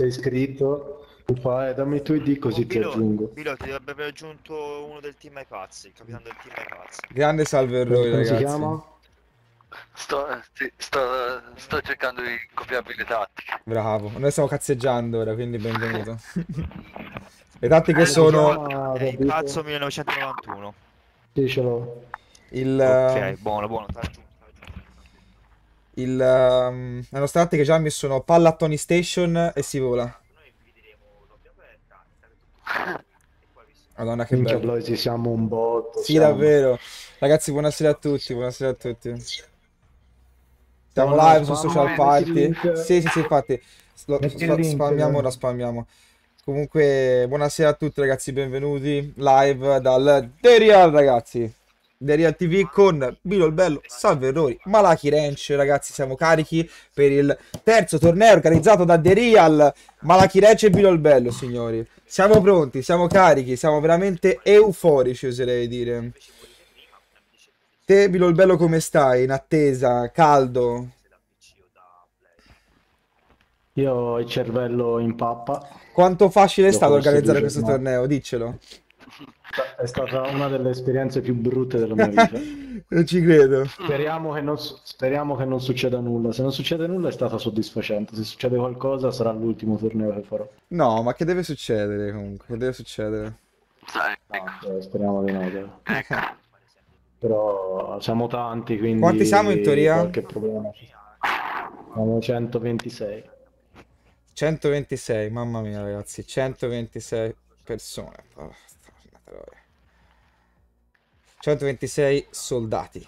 sei iscritto, fa, eh, dammi tu ID così Oh, ti Bilo- aggiungo. Bilo, ti dovrebbe aver aggiunto uno del team ai pazzi, il capitano del team ai pazzi. Grande salve errore, Come si ragazzi. chiama? Sto, eh, sì, sto, sto cercando di copiarvi le tattiche. Bravo. Noi stiamo cazzeggiando ora, quindi benvenuto. Le tattiche Eh, sono chiama, È il pazzo 1991. Sì, ce l'ho. il... Ok, buono, buono, aggiunto. Il um, le nostre tattiche già mi sono palla a Tony Station e si vola. Madonna che Minchia, bello. Bloisi, siamo un botto. Sì, siamo- davvero. Ragazzi, buonasera a tutti, buonasera a tutti. Siamo No, live su Social Party. Sì, sì, sì, infatti. Lo- link, spammiamo ora, spammiamo. Comunque, buonasera a tutti ragazzi, benvenuti live dal The Real ragazzi. The Real TV con Bilo il Bello, Salve Errori, Malachi Ranch ragazzi, siamo carichi per il terzo torneo organizzato da The Real, Malachi Ranch e Bilo il Bello signori. Siamo pronti, siamo carichi, siamo veramente euforici oserei dire. Te Bilo il Bello come stai? In attesa? Caldo? Io ho il cervello in pappa. Quanto facile è stato organizzare questo torneo? Diccelo. È stata una delle esperienze più brutte della mia vita. Non ci credo. Speriamo che, non, speriamo che non succeda nulla. Se non succede nulla è stata soddisfacente. Se succede qualcosa sarà l'ultimo torneo che farò. No, ma che deve succedere comunque? Che deve succedere? No, eh, speriamo di no. ecco. Però siamo tanti, quindi Quanti siamo in teoria? qualche problema. Siamo 126. 126, mamma mia ragazzi, 126 persone. Oh, troia. 126 soldati.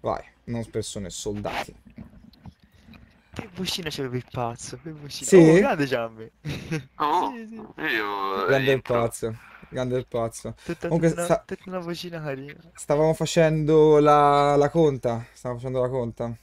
Vai, non persone, soldati. Che vocina c'aveva il pazzo, che vocina. Sì? Oh, grande Giambi. Oh, Sì, sì. io Grande il pazzo, grande il pazzo. Tutta, Comunque tutta sta- tutta una vocina carina. Stavamo facendo la, la conta. Stavamo facendo la conta.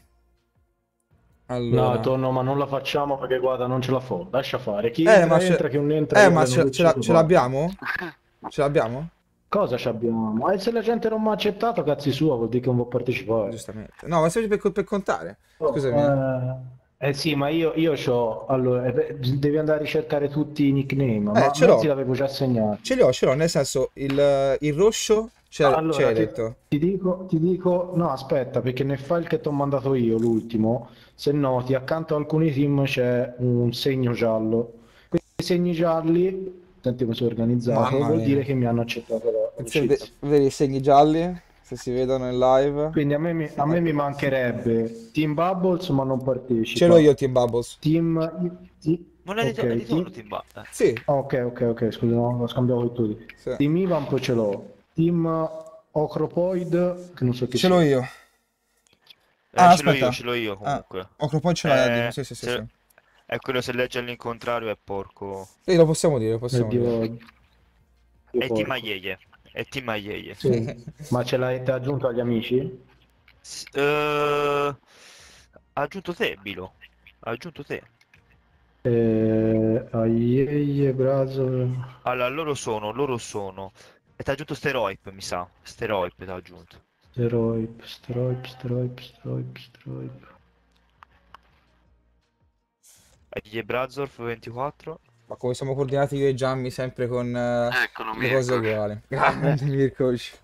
No, Allora. Tonno, ma non la facciamo perché guarda, non ce la fa. Lascia fare. Chi Eh, entra, ma ce- entra, chi non entra, Eh, ma ce, ce la- ce l'abbiamo? Ce l'abbiamo? Cosa ci abbiamo? E se la gente non mi ha accettato, cazzi sua, vuol dire che non può partecipare. Giustamente. No, ma sempre per, per contare. Scusami. Eh, eh sì, ma io, io c'ho... Allora, eh, devi andare a ricercare tutti i nickname, ma Eh, ce l'ho. Messi l'avevo già segnato. Ce li ho, ce l'ho, nel senso, il, il rosso ce l'hai Allora, ce l'hai ti- detto. Ti dico, ti dico, no, aspetta, perché nel file che ti ho mandato io, l'ultimo, se noti, accanto a alcuni team c'è un segno giallo. Questi segni gialli, senti come sono organizzato, vuol dire che mi hanno accettato la vedere i segni gialli, se si vedono in live. Quindi a me, mi- a me mi mancherebbe Team Bubbles, ma non partecipa. Ce l'ho io, Team Bubbles. Team... ti- Non è di, ok, è di team- Timba. Eh. Sì, Ok, ok, ok, scusa, no, lo scambiavo con tutti. sì. Team Ivamp ce l'ho. Team Ocropoid, che non so che Ce l'ho io. Eh, Ah, ce l'ho aspetta. io, ce l'ho io Ah, comunque. Ocropoi ce l'hai, Eh. Sì, sì, sì, se- sì. È quello se legge all'incontrario è porco. Sì, lo possiamo dire, lo possiamo dire. Dio- Dio È. Team Aieye. È Team Aieye. Sì. Ma ce l'hai te aggiunto agli amici? S- eh, ha aggiunto te, Bilo. Ha aggiunto te. Eh, Aieye, Brazo. Allora, loro sono, loro sono. E ti ha aggiunto Steroip, mi sa. Steroip ti ha aggiunto. Steroip, Steroip, Steroip, Steroip, Steroip. Aieye Brazorf 24. Ma come siamo coordinati io e Gianni sempre con eh, Eccolo, le cose Mirko. uguali. Grande Mirkovic.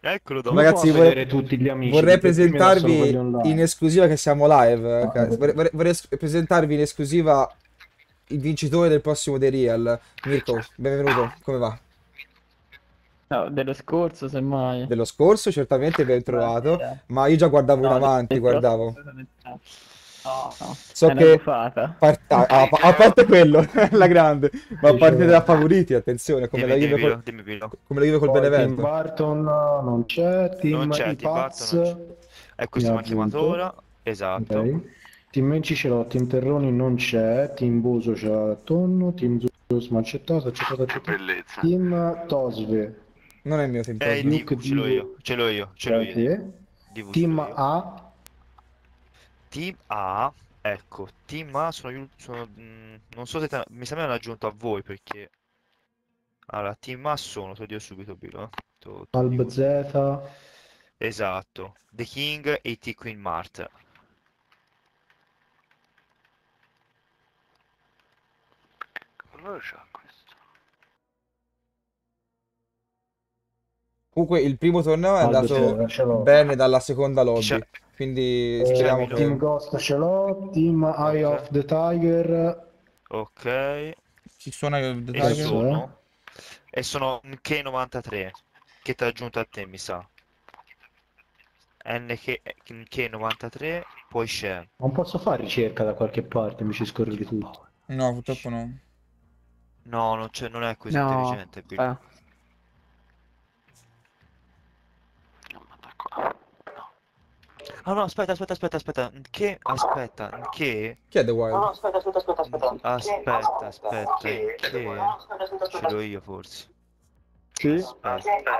Eccolo dopo. Ragazzi, vorrei- tutti gli amici? Vorrei presentarvi in esclusiva che siamo live. Ah. Vorrei, vorrei- vorrei es- presentarvi in esclusiva il vincitore del prossimo The Real. Mirko, benvenuto, come va? No, dello scorso, semmai. Dello scorso, certamente ben trovato, Eh, ma io già guardavo in no, avanti, del guardavo. no. No, So che bufata. par- a, parte quello, la grande, ma a parte da favoriti, attenzione, come la Dimmi, Juve dimmi, col, dimmi, Bilo. come la Juve col Poi Benevento. Barton non c'è, Team Non c'è, i Team Paz, Barton non E mi ha ha chiamato ora. Esatto. ok. Team Menci ce l'ho, Team Terroni non c'è, Team Boso c'è Tonno, Team Zeus ma accettato, accettato, Che accettato. bellezza. Team Tosve, non è il mio tempo. Eh, Divu, Duke, ce l'ho io, ce l'ho io, ce l'ho io. Divu, team io. A. Team A, ecco, team A sono, sono mm, non so se te, mi sembra l'hanno aggiunto a voi perché... Allora, team A sono, te lo dico subito Bilo. Eh. Alb Z. Esatto, The King e T Queen Mart. Russia. Comunque il primo torneo è Aldo andato ce- ce l'ho. bene dalla seconda lobby. C'è- Quindi Eh, speriamo Milo? Team che... Ghost ce l'ho, Team Eye of the Tiger. Ok. Ci suona il E dettaglio? Tiger? sono... E sono K93 che ti ha aggiunto a te, mi sa. NK K93, poi c'è... Non posso fare ricerca da qualche parte, mi ci scorre di tutto. No, purtroppo no. No, non, c'è, non è così No. intelligente. Eh, Non manda qua. Ah no, aspetta, aspetta, aspetta, aspetta. Che... Aspetta, che... Chi è The Wild? Aspetta, aspetta, che... Ce l'ho io forse. Sì? Aspetta,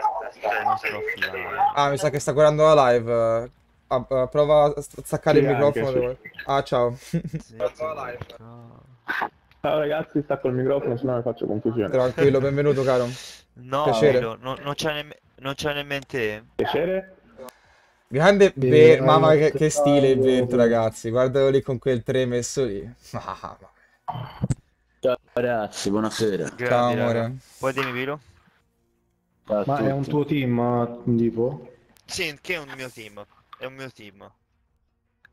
non sto offline. Ah, mi sa che sta guardando la live. Ah, ah, prova a st- staccare Sì, il microfono. anche, Wild. Ah, ciao. Ciao ragazzi, stacco il microfono, sennò mi faccio confusione. Tranquillo, benvenuto caro. No, Piacere. Milo, non, non c'è nemm- non c'è nemmeno te. Piacere? Grande, ve- hai mamma che, che stile il Tiger. vento ragazzi. Guardalo lì con quel 3 messo lì. Ah, Ciao ragazzi, buonasera. ciao Grandi, amore. Poi dimmi, a Ma è un tuo team, tipo? Sì, che è un mio team. È un mio team.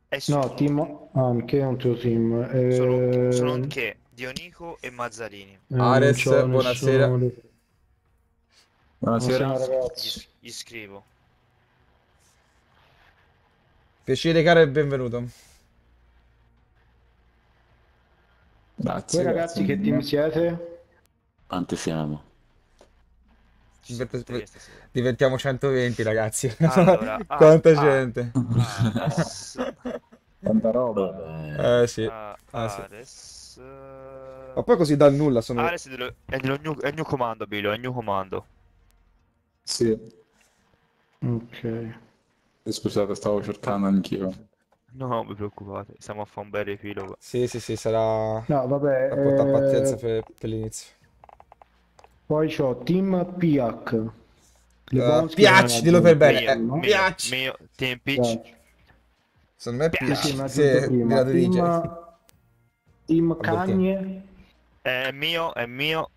È No, team... Ah, che è un tuo team? Eh, Sono, sono che Dionico e Mazzarini. eh, Ares, buonasera. nessuno Buonasera. Buonasera, Gli, ragazzi. gli scrivo. Piacere caro e benvenuto. Grazie, Voi ragazzi che team siete? Quanti siamo? Divertiamo 120 ragazzi. Allora, ah, Quanta ah, gente. Ares, Tanta roba. Eh sì. ah, Ah, sì. Ares, Ma poi così dal nulla sono... Ares è dello, è dello new, è il new comando, Bilo, è il new comando. Sì, Ok. Eh, scusate, stavo cercando anch'io. No, non vi preoccupate, stiamo a fare un bel riepilogo. Sì, sì, sì, sarà... No, vabbè. Portare eh, pazienza per, per l'inizio. Poi c'ho Team Piac. Eh, Piac, non dillo per bene. aggiunto, Eh, no? mio, Piac. mio, Team Peach, Piac. Secondo me è Piac. più... Sì, sì, prima. DJ. Team, team Cagne, è mio, è mio,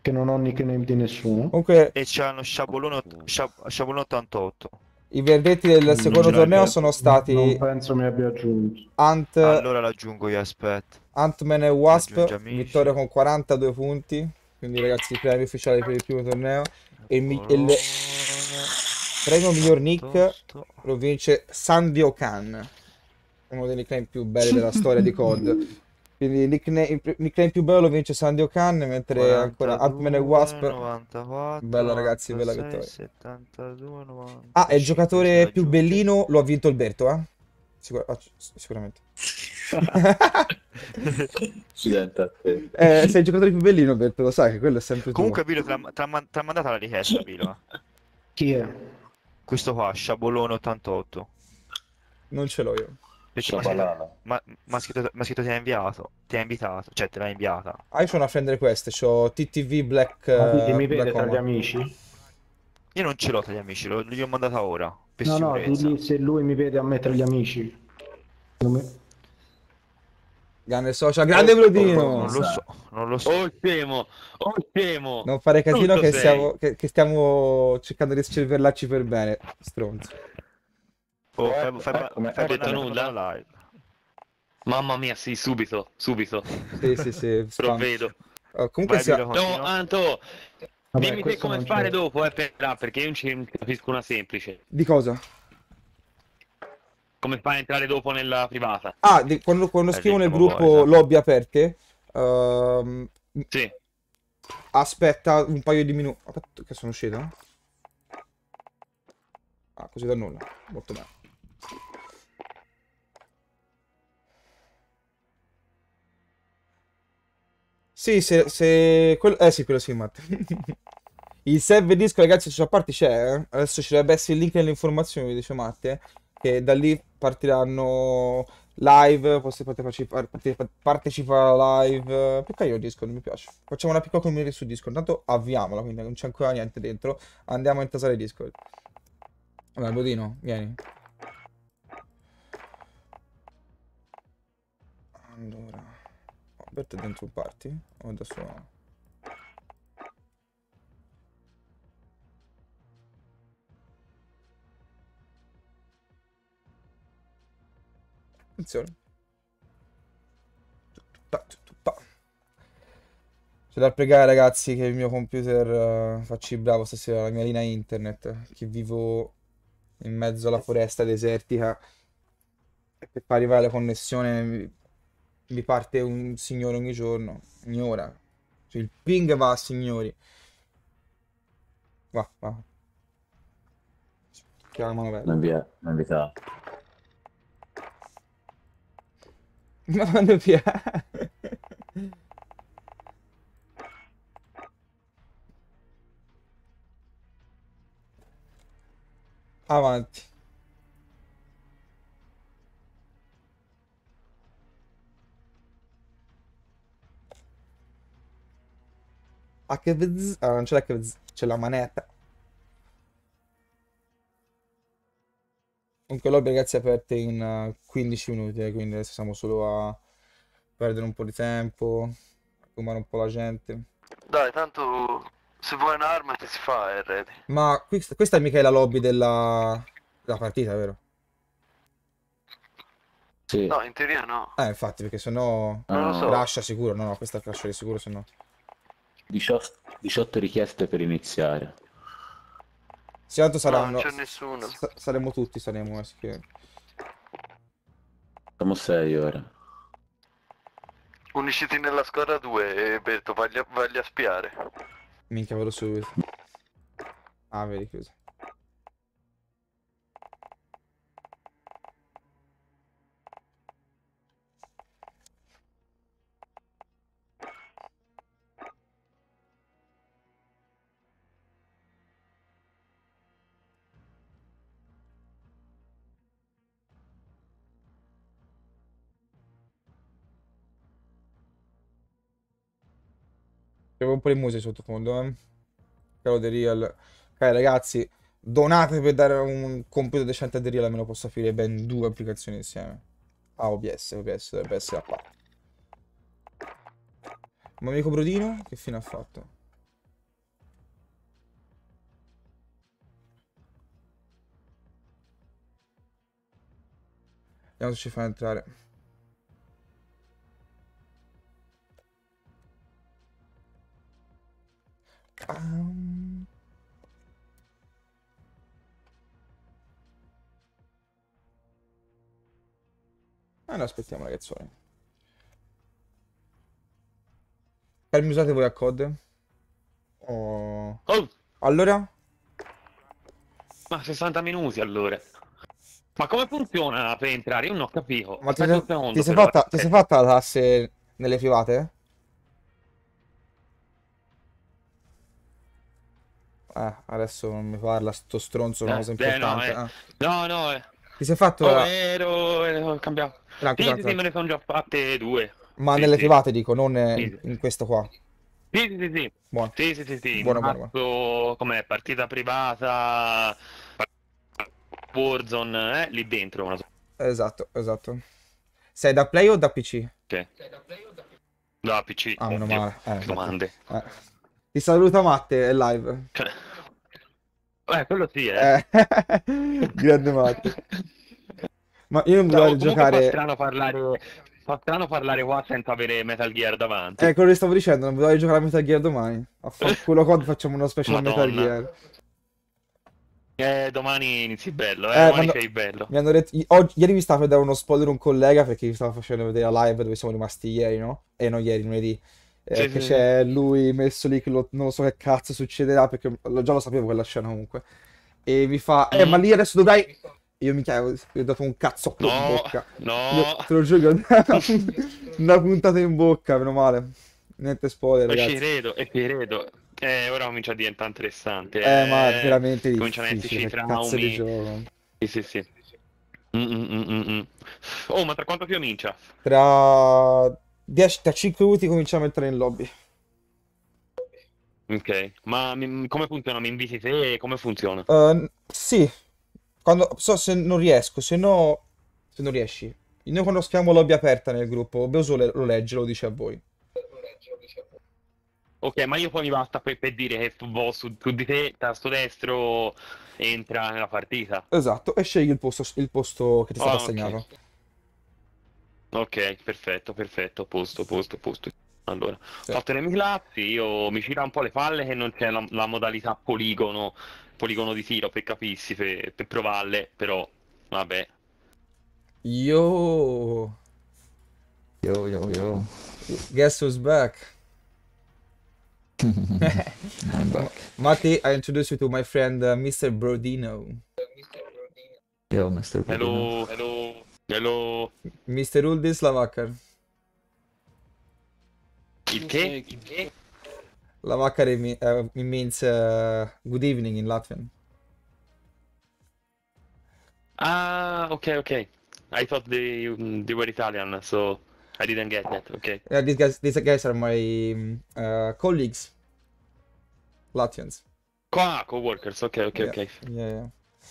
che non ho nickname di nessuno. Comunque, e c'hanno Sciabolone, ott- Scia- Sciabolone 88. I verdetti del secondo torneo sono stati Non penso mi abbia aggiunto. Ant, Allora l'aggiungo io, aspetta. Ant-Man e Wasp, vittoria con 42 punti. Quindi ragazzi, i premi ufficiali per il primo torneo. E il, mi- il premio miglior nick 88. lo vince Sandio Khan, uno dei nickname più belli della storia di COD. Quindi il nickname, nickname più bello lo vince Sandio Khan, mentre ancora Ant-Man e 42, Wasp 94, Bella, ragazzi, bella 96, 72, 95, Ah, e il giocatore più bellino lo ha vinto Alberto, eh? Sicur- ah, sicuramente. Te. Eh, sei il giocatore più bellino, Alberto, lo sai che quello è sempre tuo. Comunque, Bilo, te l'ha mandata la richiesta, Bilo. eh. Chi è? Questo qua, Sciabolone 88. Non ce l'ho io. Perché Sciabalala. ma, scritto ti ha inviato, ti ha invitato, cioè te l'ha inviata. Ah, io c'ho una friend request, c'ho TTV Black, Ah, eh, quindi mi vede tra gli amici? Io non ce l'ho tra gli amici, lo, gli ho mandata ora, per No, no, sicurezza. digli se lui mi vede a me tra gli amici. Non mi- Grande social, grande Brodino! Non lo so, non lo so. Oh scemo, oh scemo. Non fare casino che, sei. stiamo, che, che stiamo cercando di scervellarci per bene, stronzo. Oh, fai, fai, ecco, fai hai detto nulla? live. Mamma mia, sì, subito, subito. Sì, sì, sì. Provvedo. Oh, comunque Vai, sia... No. Anto, Vabbè, dimmi te come fare dopo, eh, per, ah, perché io non ci capisco una semplice. Di cosa? Come fai a entrare dopo nella privata? Ah, di- quando, quando Eh, scrivo nel diciamo gruppo voi, esatto. lobby aperte, ehm, Sì. aspetta un paio di minuti. Aspetta, che sono uscito? Ah, così da nulla. Molto bene. Sì, se, se... quello- Eh sì, quello sì, Matt. Il server disco, ragazzi, su parti c'è, eh? Adesso ci dovrebbe essere il link nelle informazioni, dice Matte, che da lì partiranno live, potete partecipare, partecipa- partecipa alla live. Perché io Discord non mi piace? Facciamo una piccola community su Discord, intanto avviamola, quindi non c'è ancora niente dentro. Andiamo a intasare Discord. Vabbè, Bodino, vieni. Allora, È dentro un party? O da solo? Attenzione. C'è da pregare ragazzi che il mio computer eh, facci bravo stasera, la mia linea internet, che vivo in mezzo alla foresta desertica e per arrivare la connessione mi, parte un signore ogni giorno, ogni ora. Cioè, il ping va signori. Va, va. Chiama la manovella. Non via, non via. Ma quando via? Avanti. HVZ, ah, non c'è l'HVZ, c'è la manetta. Comunque lobby ragazzi è aperta in uh, 15 minuti, eh, quindi adesso siamo solo a perdere un po' di tempo, a fumare un po' la gente. Dai, tanto se vuoi un'arma ti si fa, è ready. Ma qui- questa è mica la lobby della, della partita, vero? Sì. No, in teoria no. Eh, infatti, perché sennò Non lo so. crasha sicuro. No, no, questa crasha di sicuro, sennò. 18, 18 richieste per iniziare. Sì, tanto No, saranno... non c'è nessuno. sa- saremo tutti, saremo, eh, che- Siamo 6 ora. Unisciti nella squadra 2 e Berto, vagli a, vagli a spiare. Minchia, vado subito. Ah, vedi, chiuso. Un po' di musica sottofondo, eh. Caro The Real. Ok, ragazzi, donate per dare un compito decente a The Real, almeno posso aprire ben due applicazioni insieme. Ah, OBS, OBS dovrebbe essere a parte. Ma amico Brodino, che fine ha fatto? Vediamo se ci fa entrare. Um... Ah, no, aspettiamo ragazzoni. Permi usate voi a COD? Oh. Oh, Allora? ma 60 minuti allora. Ma come funziona per entrare? Io non ho capito. Ma ti sei, ti sei fatta, ti sei fatta la classe nelle private? Eh, adesso non mi parla sto stronzo, una Eh, cosa beh, no, importante. eh. eh. No, no, eh. Ti sei fatto Oh, la- ero, ero cambiato. Tranquillo, Sì, sì, sì, me ne sono già fatte due. Ma Sì, nelle sì. private dico, non eh, Sì, in, sì. in questo qua. Sì, sì, sì, sì. Buono. Sì, sì, sì, sì. Buono, buono, Fatto, com'è, partita privata, Warzone, eh, lì dentro. Una... Esatto, esatto. Sei da Play o da PC? Ok. Da PC. Ah, meno male. Eh, domande. Eh. Ti saluta Matte, è live. Eh, quello sì, eh. Eh, Grande Matte. Ma io non No, volevo comunque fa giocare... strano parlare, fa strano parlare qua senza avere Metal Gear davanti. Eh, quello che stavo dicendo, non volevo giocare a Metal Gear domani. Affanculo COD facciamo uno special Metal Madonna. Gear. Eh, domani inizi bello, eh, Eh, domani sei bello. Mi hanno detto... i- oggi- Ieri mi stava per dare uno spoiler un collega perché mi stava facendo vedere la live dove siamo rimasti ieri, no? E non ieri, lunedì. Eh, Sì, che sì, c'è lui messo lì che lo- non lo so che cazzo succederà perché lo- già lo sapevo quella scena comunque. E mi fa, eh, Mm. ma lì adesso dovrai... Io mi chiamo, gli ho dato un cazzotto in No, bocca. no. Io te lo giuro, una puntata in bocca, meno male. Niente spoiler, E ci ragazzi. credo, e ci credo. Eh, ora comincia a diventare interessante. Eh, ma è veramente cominciano a esserci cazzo di traumi. gioco. Sì, sì, sì. Mm, mm, mm, mm, mm. Oh, ma tra quanto comincia? Tra 10, tra 5 minuti cominciamo a entrare in lobby. Ok, ma mi- come funziona? Mi inviti te? Come funziona? Uh, sì, quando so se non riesco, se no, se non riesci, Noi quando scriviamo lobby aperta nel gruppo, Beuso le- lo legge, lo dice a voi. Ok, ma io poi mi basta per, per dire che tu, su, su di te, tasto destro, entra nella partita. Esatto, e scegli il posto, il posto che ti è stato Ah, ok. assegnato. Ok, perfetto, perfetto, posto, posto, posto. Allora, Sì. ho fatto le mie classi, io mi gira un po' le palle che non c'è la, la modalità poligono, poligono di tiro per capissi, per, per provarle, però, vabbè. Yo, Yo, yo, yo. guess who's back? I'm back. Matti, I introduce you to my friend uh, Mr. Brodino. Yo, Mr. Bruno. Hello, hello, hello. Mr. Uldis Lavakar. Il che? Il che? Lavakar it, uh, means uh, good evening in Latvian. Ah, ok, ok. I thought they, mm, they were Italian, so I didn't get that, ok. Yeah, these guys, these guys are my um, uh, colleagues, Latvians. Co-workers, ok, ok, Yeah. ok. Yeah, yeah.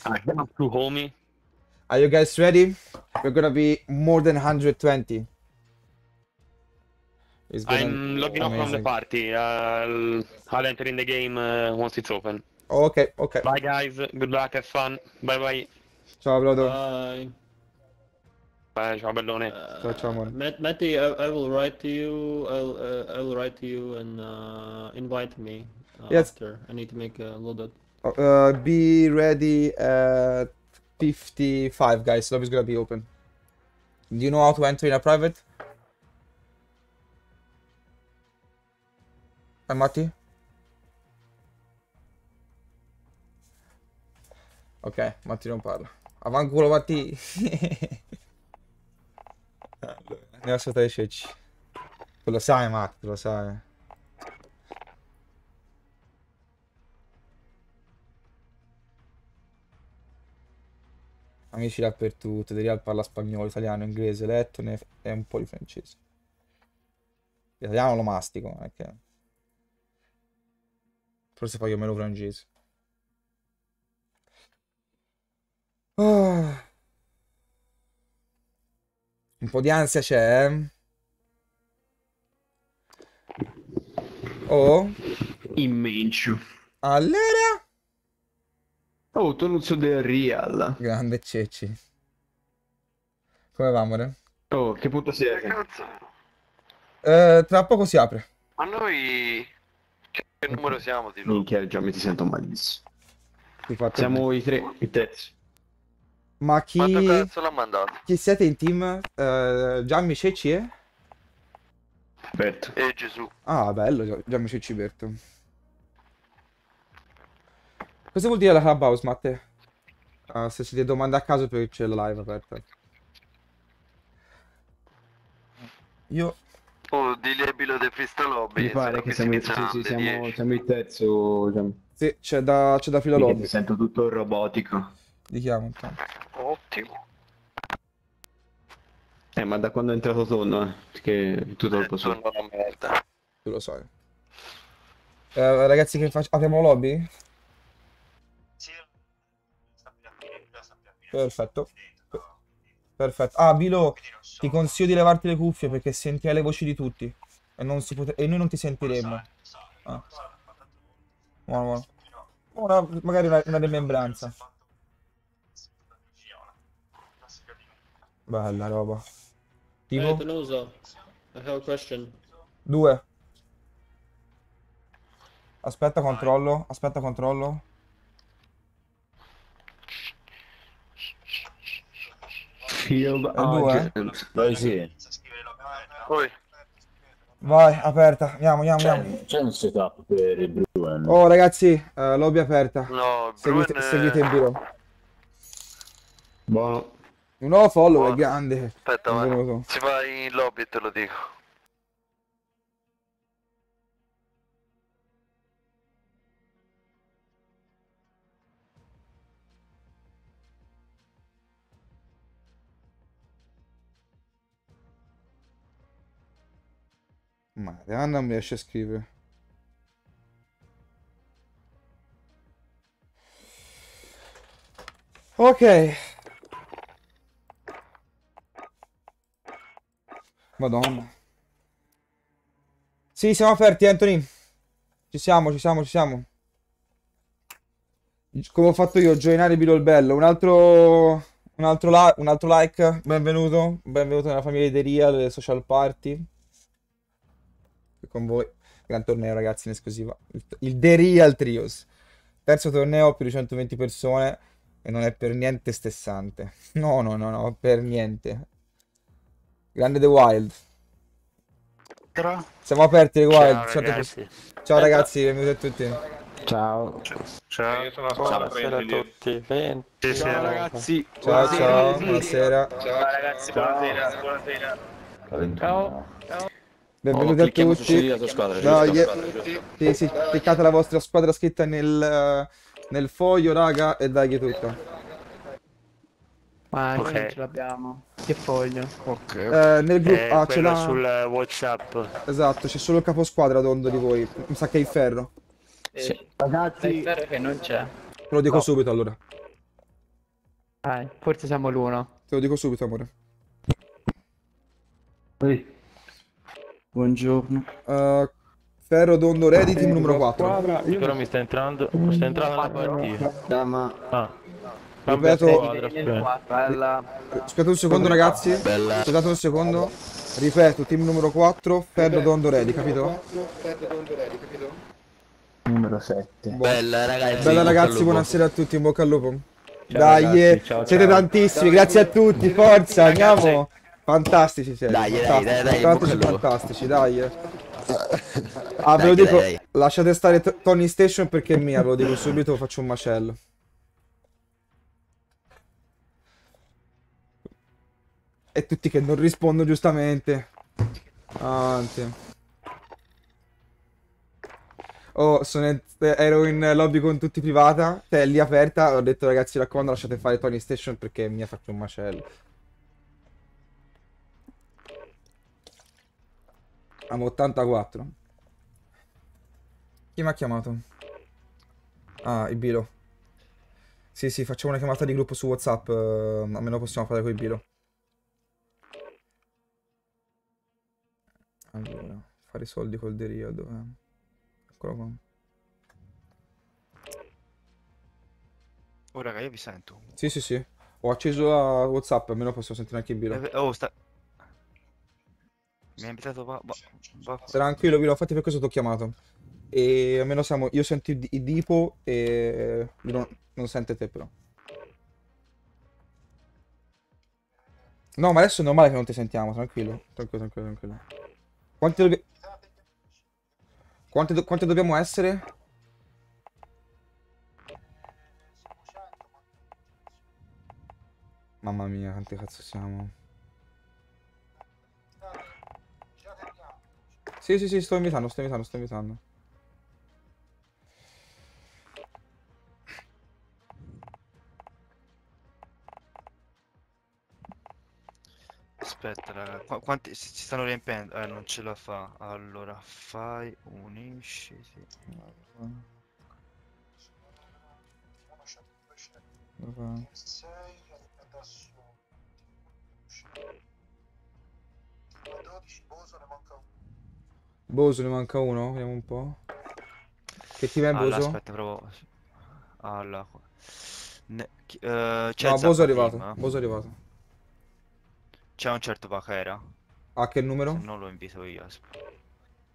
I am too homie. Are you guys ready? We're gonna be more than 120. It's gonna I'm logging off from the party. I'll, I'll enter in the game uh, once it's open. Ok, ok. Bye guys, good luck, have fun. Bye bye. Ciao, Brodo. Bye. Bye, ciao bellone. Ciao, ciao, amore. Matt, Matty, I, I will write to you. I'll uh, I will write to you and uh, invite me uh, Yes. after. I need to make a loadout. Uh, be ready at 55, guys. Lobby's gonna be open. Do you know how to enter in a private? Hi, Matti? Ok, Matti non parla. Avanculo, Matti! allora, andiamo a saltare i cecci. Tu lo sai, Matti, lo sai. Amici dappertutto, Derial parla spagnolo, italiano, inglese, lettone e un po' di francese. L'italiano lo mastico, che... Forse poi io meno francese. Ah. Un po' di ansia c'è, eh? Oh, Immenso. allora! Oh, Tonuzzo del Real. Grande Cecci. Come va, amore? Oh, che punto siete? Cazzo. Eh, tra poco si apre. Ma noi... Che numero siamo di loro? Minchia, già mi ti sento malissimo. Siamo i tre, i terzi. Ma chi... Quanto cazzo l'ha mandato? Chi siete in team? Eh, Gianni Cecci, eh? Berto. E Gesù. Ah, bello, Gia- Gianni Cecci Berto. Cosa vuol dire la Clubhouse, Matte? Ah, se siete domande a caso perché c'è la live aperta. Io... Oh, di Lebilo de Freestyle Lobby. Mi pare che siamo, si sì, sì, siamo, 10. siamo il terzo. Diciamo. Sì, c'è da, c'è da filo Minchia, lobby. Mi sento tutto robotico. Chiamo intanto. Ottimo. Eh, ma da quando è entrato Tonno, eh? Perché è tutto colpa sua. Torno alla merda. Tu lo sai. Eh, ragazzi, che faccio? Apriamo lobby? Perfetto. Perfetto. Ah, Bilo, ti consiglio di levarti le cuffie perché sentirai le voci di tutti. E, non si pote- e noi non ti sentiremmo. Ah. Buono, buono. Una- magari una, una rimembranza. Bella roba. Tipo? Tonuso, I have a question. Due. Aspetta, controllo. Aspetta, controllo. Field È due, eh? Poi sì. Poi, Vai, aperta. Andiamo, andiamo, C'è, andiamo. c'è un setup per il Bruin. Oh, ragazzi, eh, lobby aperta. no, Seguite, Bruin... seguite il biro. Buono. Un nuovo follower, Buono. grande. Aspetta, ma Benvenuto. si va in lobby e te lo dico. Ma Anna non mi riesce a scrivere. Ok. Madonna. Sì, siamo aperti, Anthony. Ci siamo, ci siamo, ci siamo. Come ho fatto io, joinare Bilo il Bello. Un altro, un altro, un altro like, benvenuto. Benvenuto nella famiglia di The Real, social party. Con voi. Gran torneo, ragazzi, in esclusiva. Il, il The Real Trios. Terzo torneo, più di 120 persone. E non è per niente stessante. No, no, no, no, per niente. Grande The Wild. Siamo aperti The Wild. Ciao, 100%. ragazzi. Ciao ragazzi, benvenuti a tutti. Ciao. Ciao. Io sono a Buonasera a tutti. Ben- Ciao, ragazzi. Ciao, ciao, buonasera. Ciao ragazzi, buonasera, buonasera. Ciao. Benvenuti a tutti. No, ie- Sì, sì, cliccate la vostra squadra scritta nel, nel foglio, raga, e dai tutta. Ma Ok. noi non ce l'abbiamo. Che foglio? Ok. Eh, nel gruppo... Eh, Ah, ce l'ha... sul WhatsApp. Esatto, c'è solo il caposquadra d'ondo di voi. Mi sa che è il ferro. Sì. Ragazzi, Spero che non c'è. Te lo dico subito allora. Dai, forse siamo l'uno. Te lo dico subito, amore. Buongiorno. Eh, ferro d'ondo ready, team numero 4. Squadra, io Però mi sta entrando, sta entrando la partita. ma... Ah. Ripeto-. Bella. Aspettate un secondo, ragazzi. Aspettate un secondo. Ripeto, team numero 4, ferro d'ondo ready, capito? Numero 7. Bella ragazzi. Bella ragazzi, buonasera a tutti, in bocca al lupo. Ciao, Dai, ragazzi, eh, ciao, siete ciao. tantissimi, grazie a tutti, forza, andiamo. Fantastici siete. Dai, dai, fantastici, dai, dai, fantastici, lupo. fantastici, dai. Ah, ve lo Dai, dico, dai. lasciate stare Tony Station perché è mia, ve lo dico subito, faccio un macello. E tutti che non rispondono giustamente. Avanti. Oh, sono ero in lobby con tutti privata, cioè lì aperta, ho detto ragazzi raccomando lasciate fare Tony Station perché è mia, faccio un macello. Amo 84. Chi mi ha chiamato? Ah, il Bilo. Sì, sì, facciamo una chiamata di gruppo su WhatsApp, eh, almeno possiamo fare con il Bilo. Allora, fare i soldi col Deria, dov'è? Eccolo qua. Oh raga, io vi sento. Sì, sì, sì. Ho acceso la WhatsApp, almeno posso sentire anche il Bilo. Eh, Oh, sta... Mi ha invitato va... va... va- Tranquillo, Bilo, infatti per questo ti ho chiamato. E almeno siamo... Io sento il, Dipo e non, non sente te però. No, ma adesso è normale che non ti sentiamo, tranquillo. Tranquillo, tranquillo, tranquillo. Quanti, dobbi- quanti, do- quanti dobbiamo essere? Mamma mia, quanti cazzo siamo? Sì, sì, sì, sto invitando, sto invitando, sto invitando. Aspetta raga, Qua- quanti si stanno riempendo? Eh, non ce la fa. Allora, fai, unisci, sì. Dov'è? Boso ne manca uno? Vediamo un po'. Che team è Allora, Boso? aspetta, provo. Allora, qua. Ne- c'è No, Boso è arrivato. Team, eh? Boso è arrivato. C'è un certo Vaquera. A che Se numero? non lo invito io.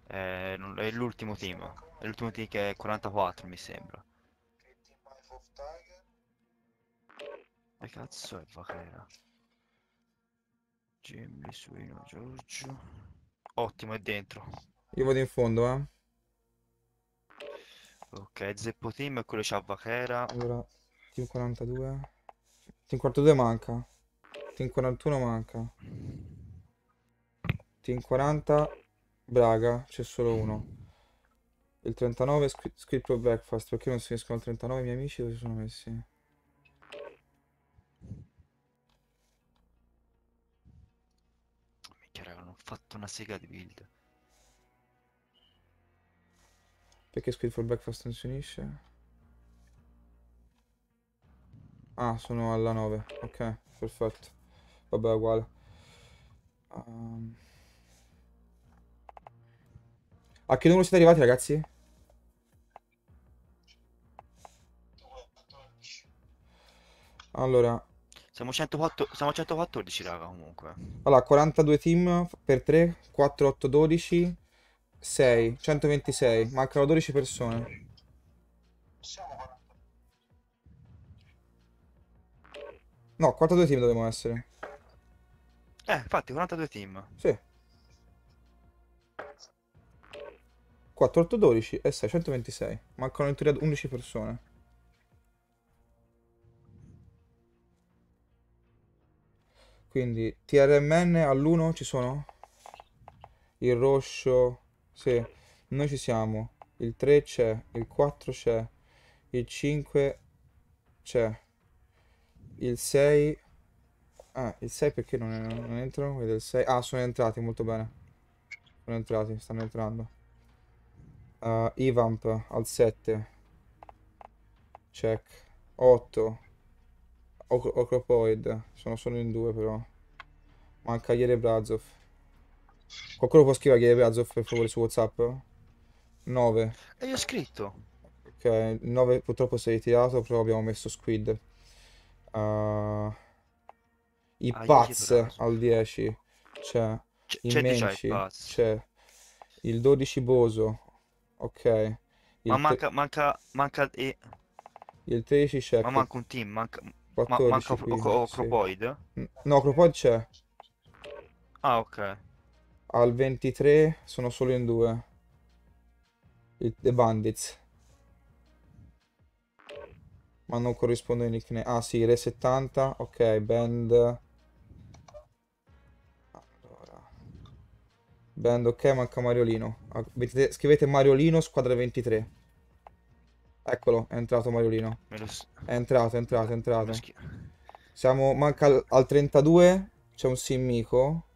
è l'ultimo team. È l'ultimo team che è 44, mi sembra. Che cazzo è Vaquera? Jimmy, Suino, Giorgio. Ottimo, è dentro. Io vado in fondo, eh. Ok, Zeppo Team, quello c'ha Vaquera. Allora, team 42. Team 42 manca. Team 41 manca. Team 40 Braga, c'è solo uno. Il 39 Squid Squid Pro Breakfast, perché non si riescono al 39 i miei amici dove si sono messi? Minchia, raga, non ho fatto una sega di build. Perché Squid for Breakfast non si unisce? Ah, sono alla 9. Ok, perfetto. Vabbè, uguale. Ehm, A che numero siete arrivati, ragazzi? Allora, Siamo 104, siamo 114 raga comunque. allora 42 team per 3, 4, 8, 12, 6, 126. Mancano 12 persone. No, 42 team dobbiamo essere. Eh, infatti 42 team. Sì. 4, 8, 12 e 6, 126. Mancano in teoria 11 persone. Quindi TRMN all'1 ci sono? Il rosso, sì, noi ci siamo. Il 3 c'è, il 4 c'è, il 5 c'è, il 6... Ah, il 6 perché non, è- non entrano? Vedo il 6. Ah, sono entrati, molto bene. Sono entrati, stanno entrando. Uh, Ivamp al 7. Check. 8. Oc- Ocropoid. Sono solo in due però. Manca Iere Brazov. Qualcuno può scrivere Iere Brazov per favore su WhatsApp? 9. E io ho scritto. Ok, il 9 purtroppo si è ritirato, però abbiamo messo Squid. Uh, I Ah, Paz al 10. C'è. Il Menci. C'è. Il 12 Boso. Ok. Il, Ma manca, manca, manca, eh, il 13 c'è. ma manca un team, manca, ma, 14 manca Ocro- 15, Ocro- sì. No, Acropod c'è. Ah, ok. Al 23 sono solo in due. Il- The Bandits. Ma non corrisponde ai nickname. Ah sì, Re 70. Ok, band. Allora. Band, ok, manca Mariolino. Ah, Scrivete Mariolino, squadra 23. Eccolo, è entrato Mariolino. È entrato, è entrato, è entrato. Siamo, manca al, al 32. C'è un Simmico.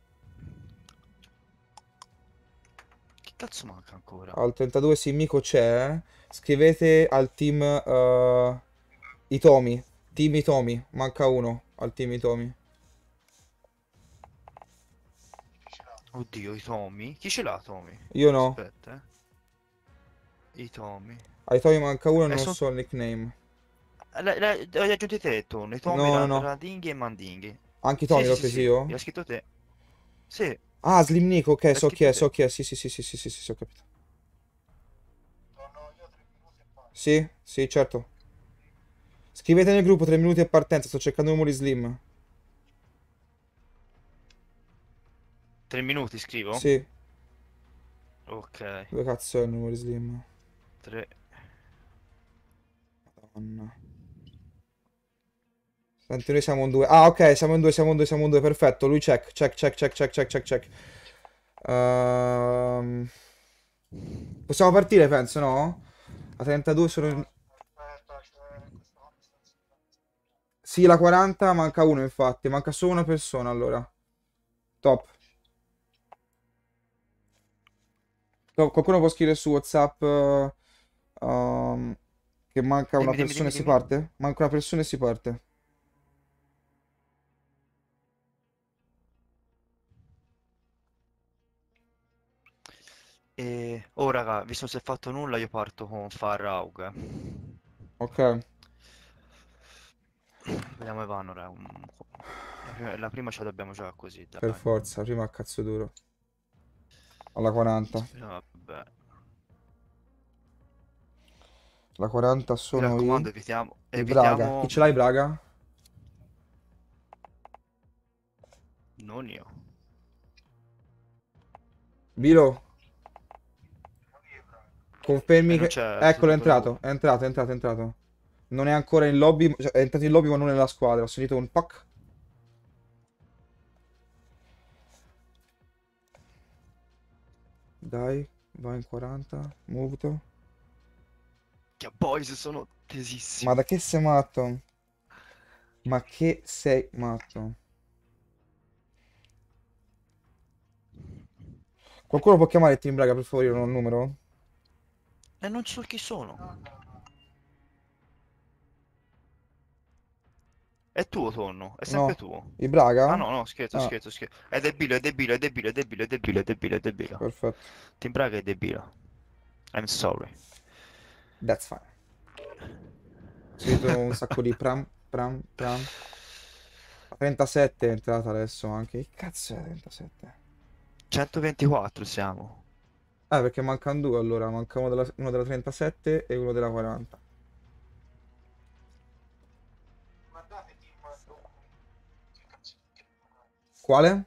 Cazzo manca ancora? Al 32 Simmico c'è. Scrivete al team eh, Itomi. Team Itomi. Manca uno al team Itomi. Oddio, i Tommy? Chi ce l'ha Tommy? Io no. Aspetta, eh. I Tommy. Ai Itomi manca uno e Eh, non son- so il nickname. Eh, L'hai aggiunti te, Tony. Tommy, No, no, no. Radinghi e Mandinghi. Anche Sì, Itomi sì, l'ho sì, preso sì. io? L'hai scritto te? Sì. Ah, Slim Nico, ok, so chi è, so chi è. Sì, sì, sì, sì, sì, sì, sì, sì, ho capito. Sì, sì, certo. Scrivete nel gruppo 3 minuti e partenza, sto cercando numeri Slim. Tre minuti scrivo? Sì, Ok. dove cazzo è il numero Slim? Tre. Madonna. Senti, noi siamo in due. Ah, ok, siamo in due, siamo in due, siamo in due. Perfetto. Lui check, check, check, check, check, check, check, check. Ehm, Possiamo partire, penso, no? A 32 sono in... Sì, la 40 manca uno, infatti. Manca solo una persona, allora. Top. Top. Qualcuno può scrivere su WhatsApp eh, ehm, che manca una Dimmi, dimmi, persona e dimmi, si dimmi. parte? Manca una persona e si parte. E... Oh, raga, visto si è fatto nulla, io parto con Farraug. Ok. Vediamo vanno, raga. La prima, la prima ce la dobbiamo giocare così, dai. Per forza, prima a cazzo duro. Alla 40. Vabbè. La 40 Mi sono raccomando, i... evitiamo... i Braga. Evitiamo... Chi ce l'hai Braga? Non io. Bilo. Confermi Eh, che... Eccolo, è entrato. È entrato, è entrato, è entrato. Non è ancora in lobby. cioè, è entrato in lobby ma non nella squadra. Ho sentito un pack. Dai, vai in 40. Muto. Che boys sono tesissimi. Ma da che sei matto? Ma che sei matto? Qualcuno può chiamare il team Braga per favore? Io non ho il numero? E non so chi sono. È tuo tonno, è sempre No. tuo. I Braga? Ah no, no, scherzo, Ah. scherzo, scherzo. È debilo, è debilo, è debilo, è debilo, è debilo, è debilo, è debilo. Perfetto. Team Braga è debilo. I'm sorry. That's fine. Ho un sacco di pram, pram, pram. La 37 è entrata adesso anche. Che cazzo è 37? 124 siamo. Ah, perché mancano due allora. Manca uno della, uno della 37 e uno della 40. Quale?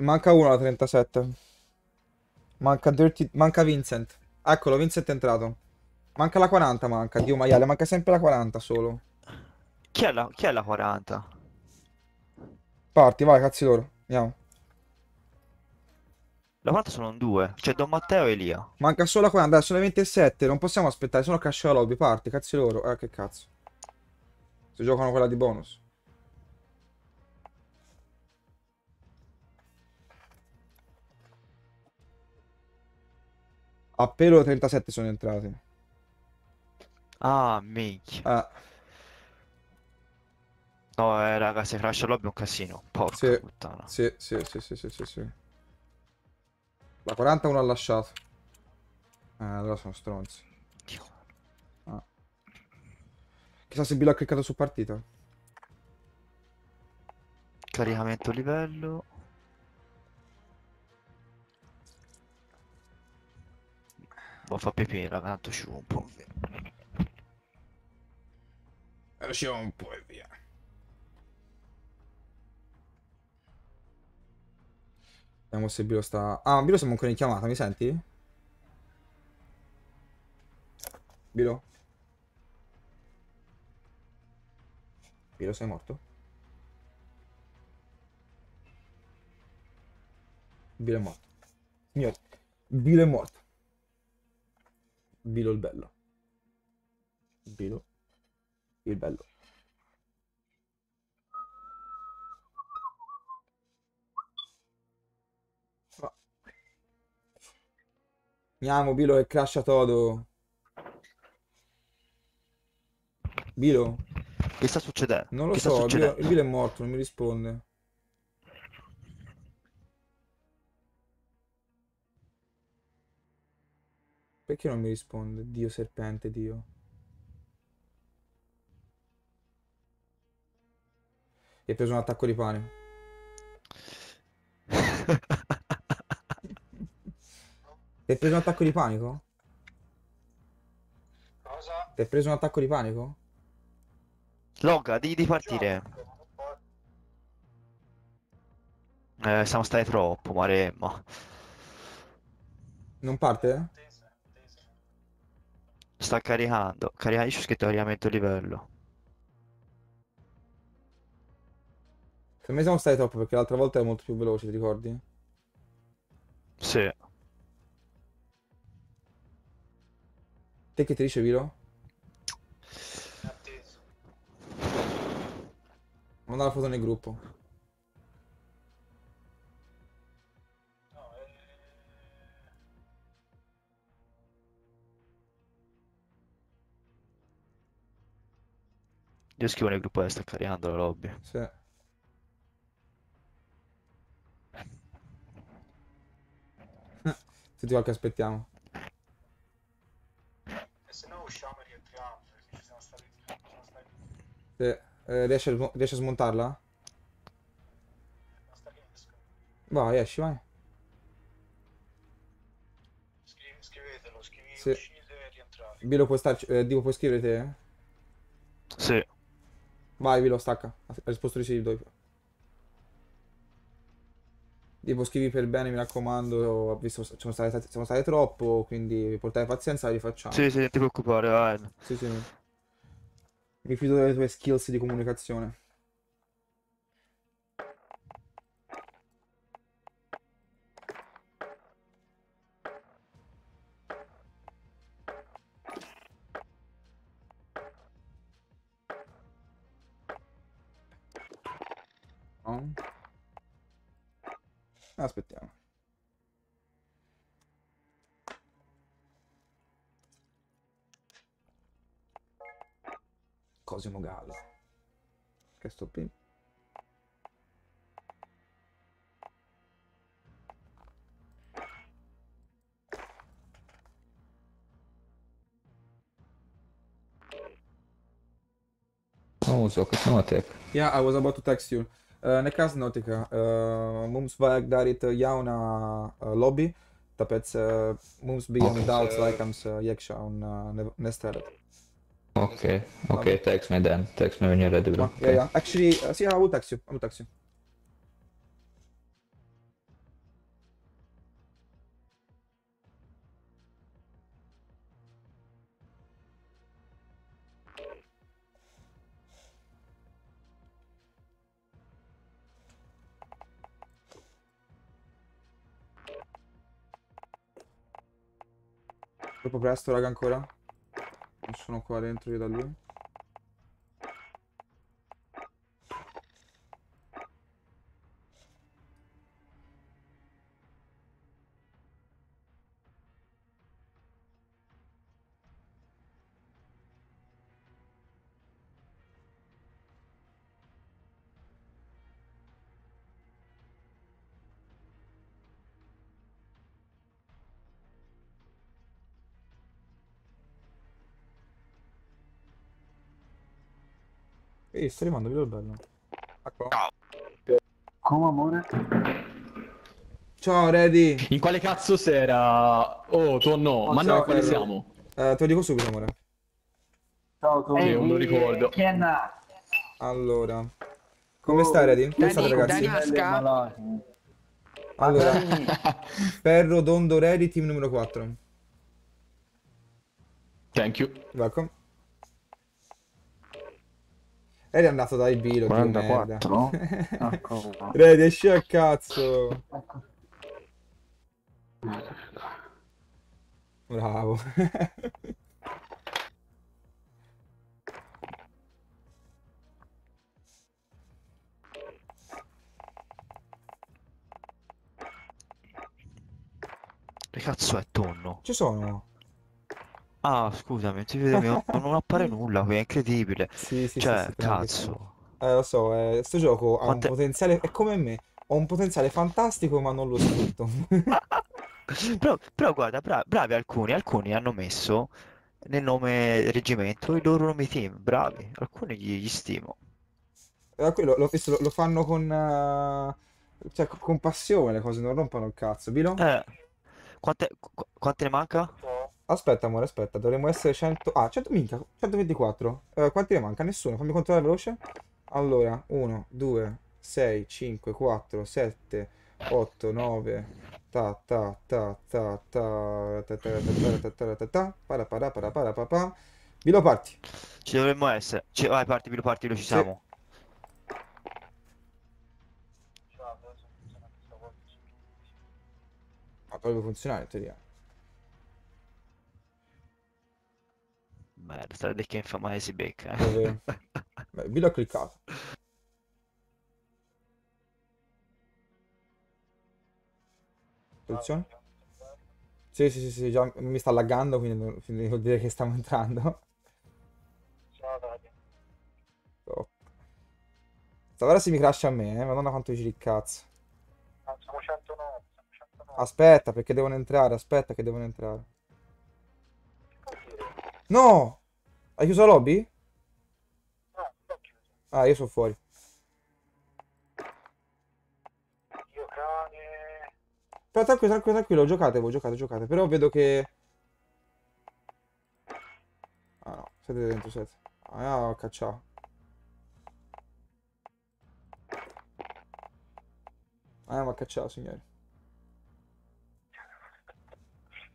Manca uno alla 37. Manca, Dirty... manca Vincent. Eccolo, Vincent è entrato. Manca la 40, manca. Dio maiale, manca sempre la 40 solo. Chi è la, chi è la 40? Parti, vai, cazzi loro. Andiamo. La 40 sono in due. C'è Don Matteo e Elia. Manca solo la 40, adesso sono le 27. Non possiamo aspettare, sono cash alla lobby. Parti, cazzi loro. Eh, che cazzo. Se giocano quella di bonus. Appena 37 sono entrati. Ah, minchia. Ah, No, eh, raga, se crash lobby è un casino. Porca Sì. puttana. sì, sì, sì, sì, sì, sì, sì. La 40 uno ha lasciato. Eh, allora sono stronzi. Dio. Ah. Chissà se Bill ha cliccato su partita. Caricamento livello. Boh, fa pipì, raga, tanto ci un po'. Usciamo un po' e via. Vediamo se Bilo sta... Ah, Bilo siamo ancora in chiamata, mi senti? Bilo? Bilo sei morto? Bilo è morto. Signori, Bilo è morto. Bilo il bello. Bilo il bello. Andiamo, Bilo che crasha todo. Bilo? Che sta succedendo? Non lo Che so, Bilo? Bilo è morto, non mi risponde. Perché non mi risponde? Dio serpente, Dio. Gli hai preso un attacco di panico. Ti hai preso un attacco di panico? Cosa? Ti hai preso un attacco di panico? Logga, di, di partire. Eh, siamo stati troppo, Maremma. Non parte? Sta caricando. Carica, io c'ho scritto caricamento livello. Per me siamo stati troppo perché l'altra volta era molto più veloce, ti ricordi? Sì. Te che ti dice Viro? Manda la foto nel gruppo. Io scrivo nel gruppo che sta caricando la lobby. Sì. Senti qualche aspettiamo. Usciamo e rientriamo, perché ci siamo stati... ci siamo stati... Se, eh, riesci, a, riesci a smontarla? Basta che esco. Vai, esci, vai. Scrivi- scrivetelo, scrivi Sì. uscite e rientrate. Vilo puoi starci, eh, Divo puoi scrivere te? Sì. Vai, Vilo, stacca. Ha risposto di Divo scrivi per bene, mi raccomando, ho visto siamo stati, siamo stati troppo, quindi portate pazienza, rifacciamo. Sì, sì, non ti preoccupare, vai. Sì, sì. Mi fido delle tue skills di comunicazione. Cosimo Gala. Che sto pin... mūsu, kas notiek. Jā, yeah, I was about to text you. Uh, nekas notika. Uh, mums vajag darīt uh, jaunā uh, lobby, tāpēc uh, mums bija okay. daudz laikams uh, iekšā un uh, ne, nestrādāt. Ok, ok, text me then. Text me when you're ready, bro. Ah, yeah, yeah. Actually, uh, yeah, I will text you. I will text you. Troppo presto, raga, ancora? Sono qua dentro io da lui. Ehi, sto arrivando, vedo il bello. Ecco. Come amore? Ciao, Ready. In quale cazzo sera? Oh, tu no, ma Ciao, noi quale siamo? Eh, te lo dico subito, amore. Ciao, Sì, non lo ricordo. Allora. Come stai, Ready? Come state, ragazzi? Allora, Ferro, Dondo, Ready, team numero 4. Thank you. Welcome. È andato dai Bilo, più merda. 44? Ecco. Ready, esci al cazzo. Bravo. Che cazzo è tonno? Ci sono. Ah, scusami, ti vedo che non non appare nulla qui, è incredibile. Sì, sì, Cioè, sì, sì, cazzo. Eh, lo so, eh, sto gioco ha un Quante- potenziale, è come me, ho un potenziale fantastico ma non lo sfrutto. Però, però guarda, bra- bravi alcuni, alcuni hanno messo nel nome reggimento i loro nomi team, bravi, alcuni gli, gli stimo. Eh, quello, l'ho visto, lo, lo fanno con, eh, cioè, con- con passione le cose, non rompono il cazzo. Bilo? Eh, quante, qu- quante ne manca? Aspetta, amore, aspetta, dovremmo essere 100... Ah, 100, minchia, 124. Eh, quanti ne manca? Nessuno, fammi controllare veloce. Allora, 1, 2, 6, 5, 4, 7, 8, 9, ta ta ta ta ta ta ta ta ta ta ta ta ta para para para para pa pa. Bilo parti. Ci dovremmo essere. Ci- vai, parti, Pilo, parti, noi ci siamo. Ma dovrebbe funzionare in teoria. Merda, che infamare si becca, eh. Beh, Bilo ha cliccato. Soluzione? Sì, sì, sì, sì, già mi sta laggando, quindi vuol dire che stiamo entrando. Top. Stavolta si mi crasha a me, eh, madonna quanto giri il cazzo. Siamo 109, siamo 109. Aspetta, perché devono entrare, aspetta che devono entrare. No! Hai chiuso la lobby? No, non chiuso. Ah, io sono fuori. Io cane... Però tranquillo, tranquillo, tranquillo, giocate voi, giocate, giocate. Però vedo che... Ah no, siete dentro, siete. Ah, no, cacciato. Ah, ma cacciato, signori.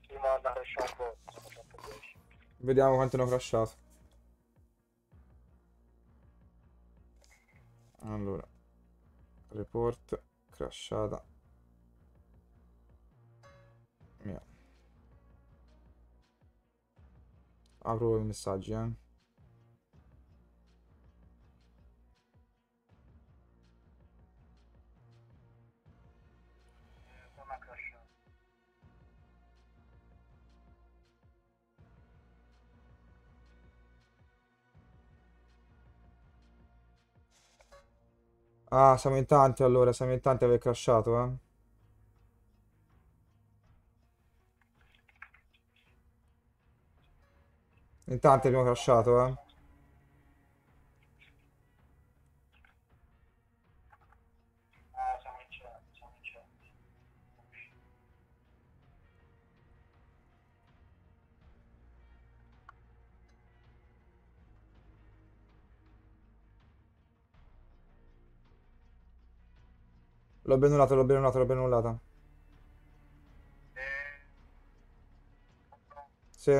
Sì, ma da lasciare un po', sono 110. Vediamo quanto ne ho crashato. Allora. Report, crashata. Mia. Apro i messaggi, eh. Ah, siamo in tanti allora, siamo in tanti aver crashato, eh. In tanti abbiamo crashato, eh. L'ho annullata, l'ho annullata, l'ho annullata. Sì.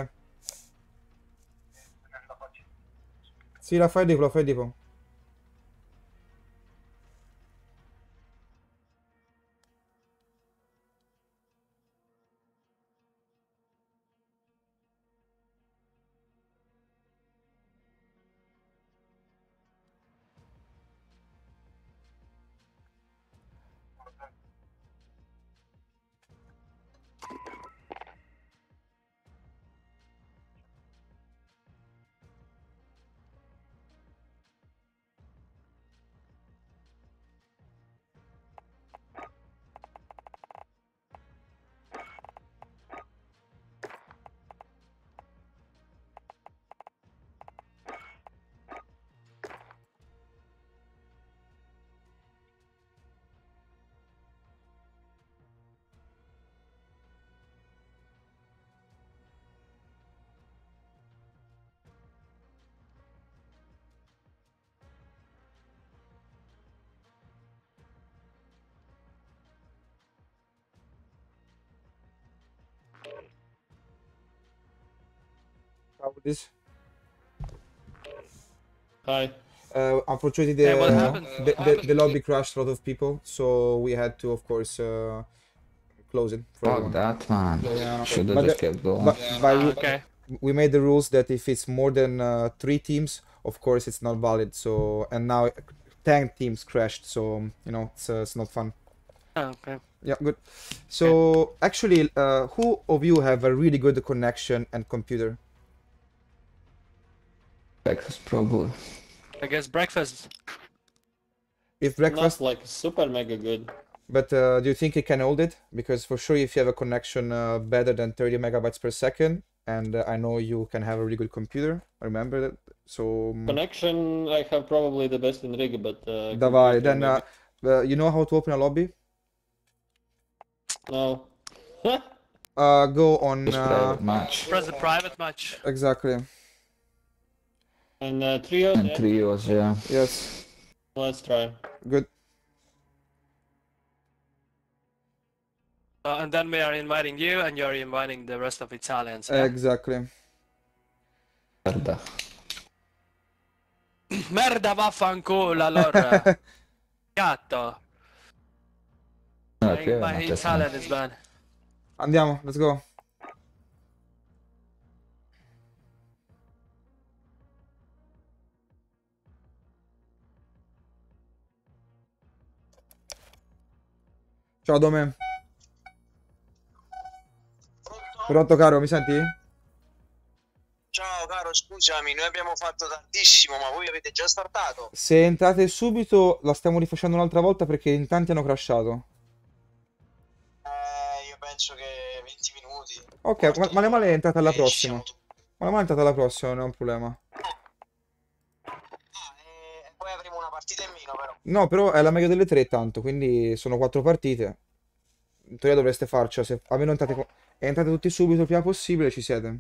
Sì, la fai dico, la fai dico. Ciao, Udis. Hi. Uh, unfortunately, Hey, what the, happened? the, the, the lobby crashed a lot of people, so we had to, of course, uh, close it for Fuck everyone. that, man. Yeah. Should've just kept going. But, but we, okay. we made the rules that if it's more than uh, three teams, of course, it's not valid. So and now ten teams crashed, so you know it's uh, it's not fun. Oh, okay. Yeah, good. So actually, uh, who of you have a really good connection and computer? Breakfast, probably. I guess breakfast. If breakfast, Not like super mega good. but uh, do you think it can hold it? Because for sure, if you have a connection uh, better than 30 megabytes per second, and uh, I know you can have a really good computer. Remember that. So um, Connection, I have probably the best in Riga, but uh, Davai, then uh, uh, you know how to open a lobby? no. Uh, go on. Uh, private match. Press the private match. exactly. And uh, trio. And yeah? trios, yeah. Yes. Let's try. Good. Uh, and then we are inviting you, and you're inviting the rest of Italians. Exactly. Merda. Merda vaffanculo allora. Gatto. No, qui è My. Italian is bad. Andiamo, let's go. Ciao Dome. Pronto caro, mi senti? Ciao caro, scusami, noi abbiamo fatto tantissimo, ma voi avete già startato? Se entrate subito la stiamo rifacendo un'altra volta perché in tanti hanno crashato. Eh, io penso che 20 minuti. Ok, ma male male è entrata alla prossima. Male male è entrata alla prossima, non è un problema. E poi avremo una partita in meno però. No, però è la meglio delle tre tanto, quindi sono quattro partite. In teoria dovreste farcela, se almeno entrate, co- entrate tutti subito il prima possibile ci siete.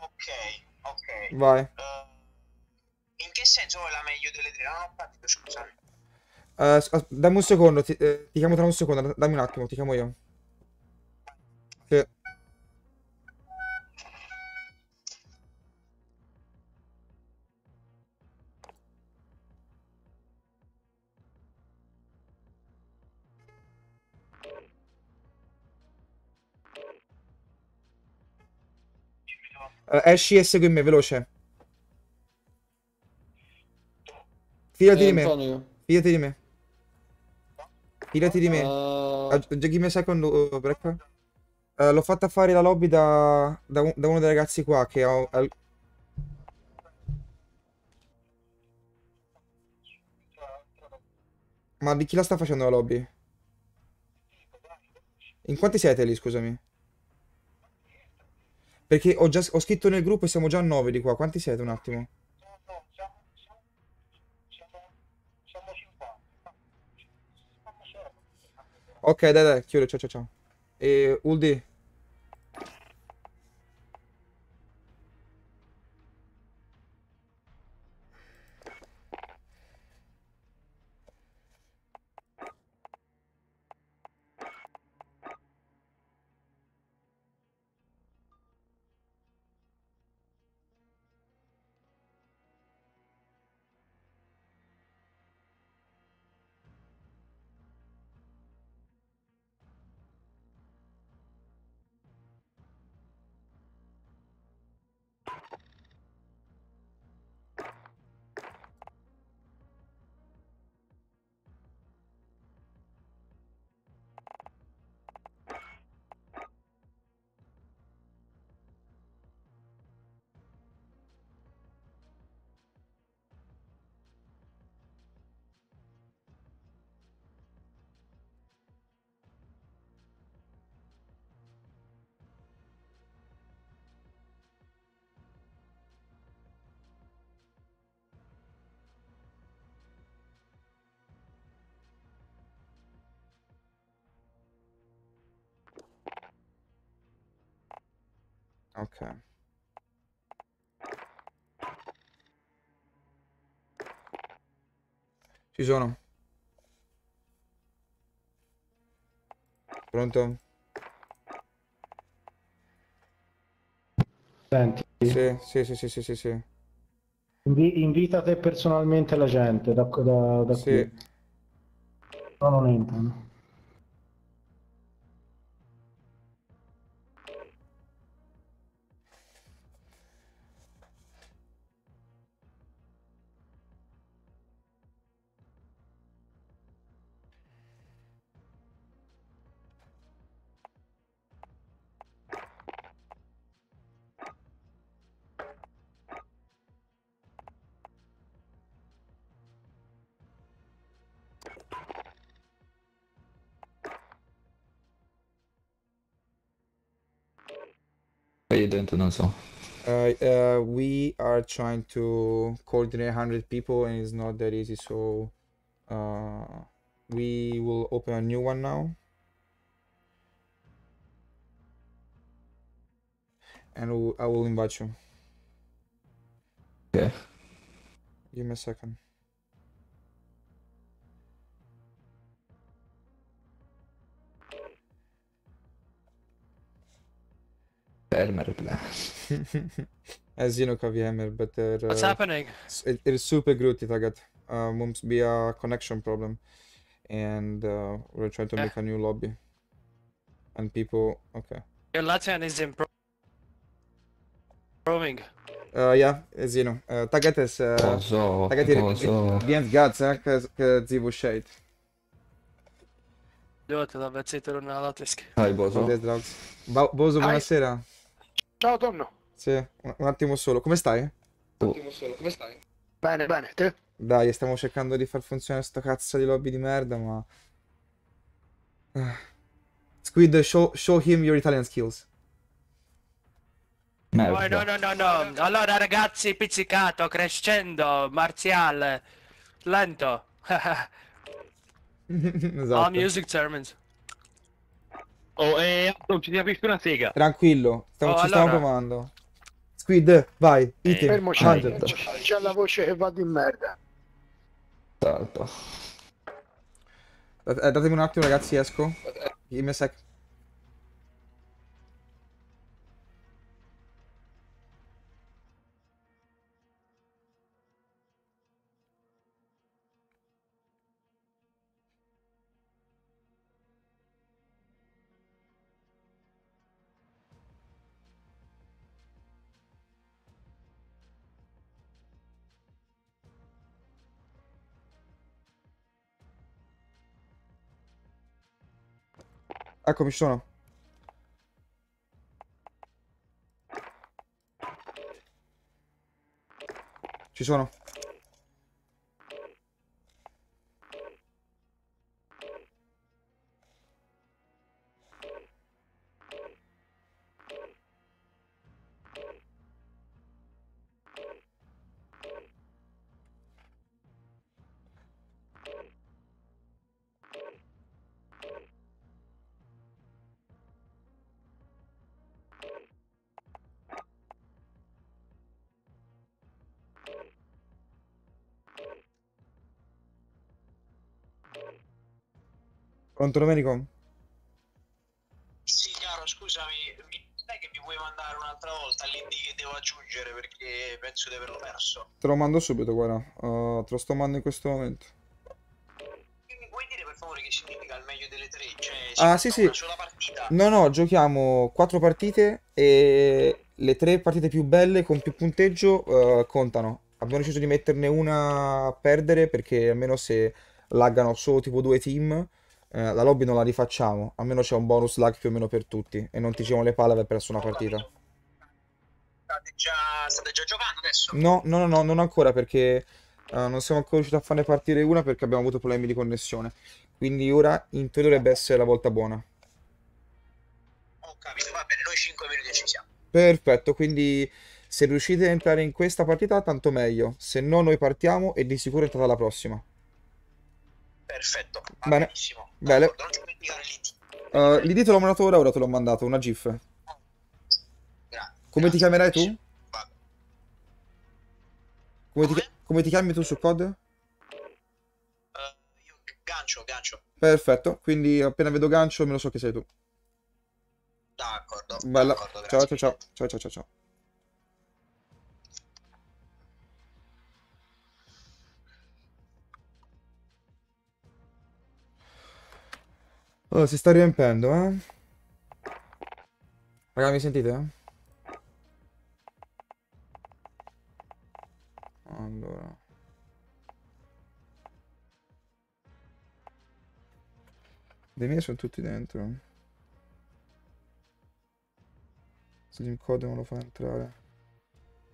Ok, ok. Vai. Eh, in che senso è la meglio delle tre? Non ho capito, scusami. Eh, s- as- dammi un secondo, ti, eh, ti chiamo tra un secondo, dammi un attimo, ti chiamo io. Sì. Eh, esci e segui me, veloce. Fidati di me. Antonio. Fidati di me. Fidati di me. Uh, Uh, give me a second, uh. Uh, l'ho fatta fare la lobby da, da, un- da uno dei ragazzi qua che ha... ha- Ma di chi la sta facendo la lobby? In quanti siete lì, scusami? Perché ho già ho scritto nel gruppo e siamo già a 9 di qua. Quanti siete un attimo? Ok, dai, dai, chiudo, ciao, ciao, ciao. E Uldi? Ok. Ci sono. Pronto? Senti, Sì, sì, sì, sì, sì, sì, sì. invi- invita te personalmente la gente da, da, da Sì. qui. No, non entrano. Io dentro non so. Uh, uh, we are trying to coordinate 100 people and it's not that easy, so uh, we will open a new one now. And I will invite you. Okay. Give me a second. Fermer bla. Ez zien ook AVM'er, but er, What's happening? it is super good taget. Uh, mums be a connection problem, and uh, we're trying to Yeah. make a new lobby. And people, okay. Your Latvian is impro- improving. Uh, yeah, Zino. Uh, tagad es. Uh, Bozo, tagad ir bozo. viens gads, ja, ka, ka dzīvo šeit. Ļoti labi, bet citur runā latviski. Hai, bozo. Paldies, draugs. Ba- Bozo, Hi. buonasera. Ciao, Tonno. Sì, un, un attimo solo. Come stai? Come stai? Bene, bene, te? Dai, stiamo cercando di far funzionare sto cazzo di lobby di merda, ma... Ah. Squid, show, show him your Italian skills. Poi no, no, no, no. Allora, ragazzi, pizzicato, crescendo, marziale, lento. esatto. All music terms. Oh, eh, non ci si capisce una sega. Tranquillo, stiamo- Oh, ci stiamo allora- provando. Squid, vai, item, fermoci, mangiati. c'è, la voce che va di merda. Salto. Eh, Datemi un attimo, ragazzi, esco. Give me a sec. Eccomi, ci sono. Ci sono. Pronto, Domenico? Sì, caro, scusami, mi sai che mi puoi mandare un'altra volta l'ID che devo aggiungere perché penso di averlo perso. Te lo mando subito, guarda. Uh, te lo sto mandando in questo momento. Mi puoi dire per favore che significa il meglio delle tre? Cioè, Ah, sì, sì. No, no, giochiamo quattro partite e le tre partite più belle con più punteggio eh, contano. Abbiamo deciso di metterne una a perdere perché almeno se laggano solo tipo due team, eh, la lobby non la rifacciamo. Almeno c'è un bonus lag più o meno per tutti e non ti giriamo le palle aver perso una partita. State già, state già giocando adesso? No, no, no, no, non ancora perché eh, non siamo ancora riusciti a farne partire una perché abbiamo avuto problemi di connessione. Quindi ora in teoria dovrebbe essere la volta buona. Ho capito, va bene, noi 5 minuti ci siamo. Perfetto, quindi se riuscite a entrare in questa partita, tanto meglio. Se no, noi partiamo e di sicuro entrate alla prossima. Perfetto, va Bene, benissimo. bene. Non dimenticare l'ID. Uh, l'ID te l'ho mandato ora, ora te l'ho mandato, una GIF. Come ti chiamerai tu? Come ti, come ti chiami tu su COD? Gancio, gancio. Perfetto, quindi appena vedo gancio me lo so che sei tu. D'accordo. Bella. Ciao grazie. ciao ciao. Ciao ciao ciao Oh, si sta riempendo, eh? Raga, mi sentite? Allora. Dei miei sono tutti dentro. Slim Code non lo fa entrare.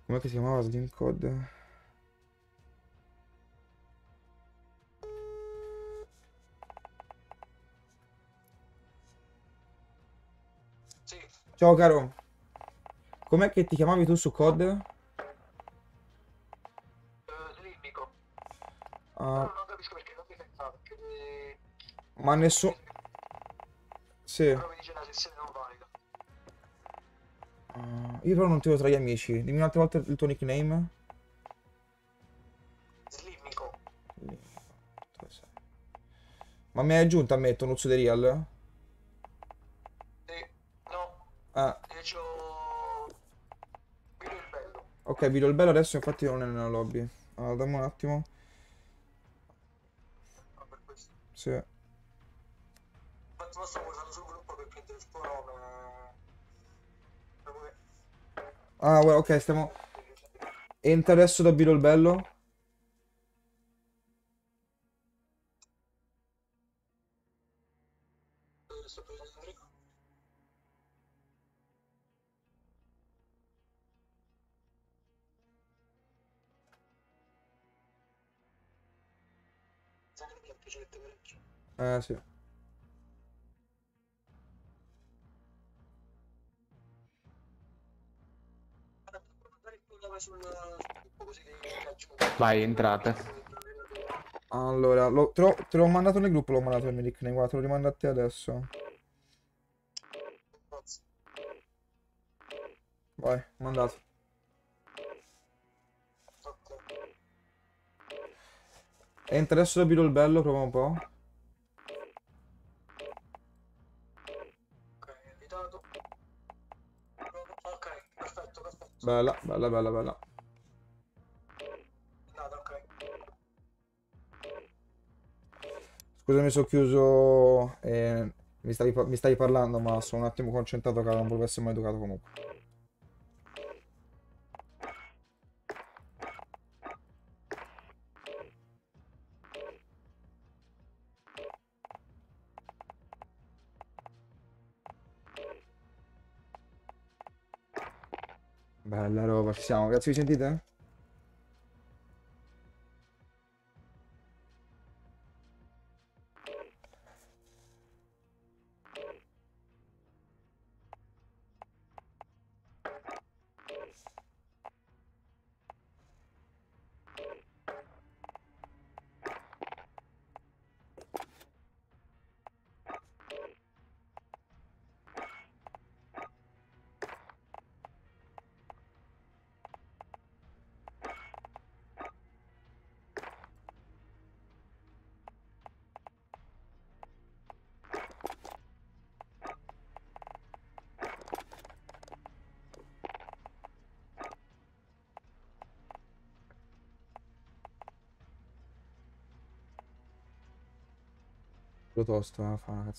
Com'è che si chiamava Slim Code? Ciao caro. Com'è che ti chiamavi tu su COD? Ah, ma nessuno... Sì. Ah, io però non ti vedo tra gli amici. Dimmi un'altra volta il tuo nickname. Sei? Ma mi hai aggiunto a me Tonuzzo di Real? Ah, io c'ho... Guido il bello. ok, video il bello adesso infatti non è nella lobby. Allora, dammi un attimo. Sì. Infatti, ma stavo usando sul gruppo per prendere il tuo nome. Ah, ok, stiamo... Entra adesso da video il bello. Eh, sì. Vai, entrate. Allora, lo- te l'ho te l'ho mandato nel gruppo, l'ho mandato il mio nickname, guarda, te lo rimando a te adesso. Vai, mandato. Entra adesso da video il bello, prova un po'. Bella, bella, bella, bella. Scusami se ho chiuso... eh, mi stavi, mi stavi parlando, ma sono un attimo concentrato, caro, non volevo essere mai educato comunque. Siamo. Ragazzi, vi sentite? Lo tosto, eh, fa una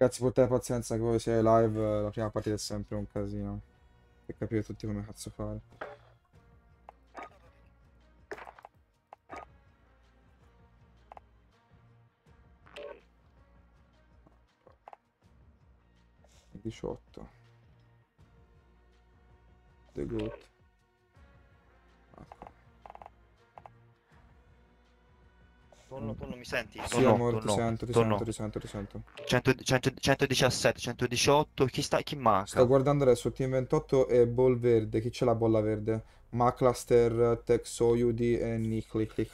Ragazzi, portate pazienza che voi siete live, eh, la prima partita è sempre un casino. Per capire tutti come cazzo fare. Diciotto. The Goat. Tonno, tonno, mi senti? Sì, Tonno, amore, ti tonno, sento, ti tonno. sento, ti sento, ti sento. 100 100 117, 118, chi sta, chi manca? Sto guardando adesso Team 28 e Ball Verde. Chi c'è la bolla verde? Maclaster, Texo, Yudi e Lick.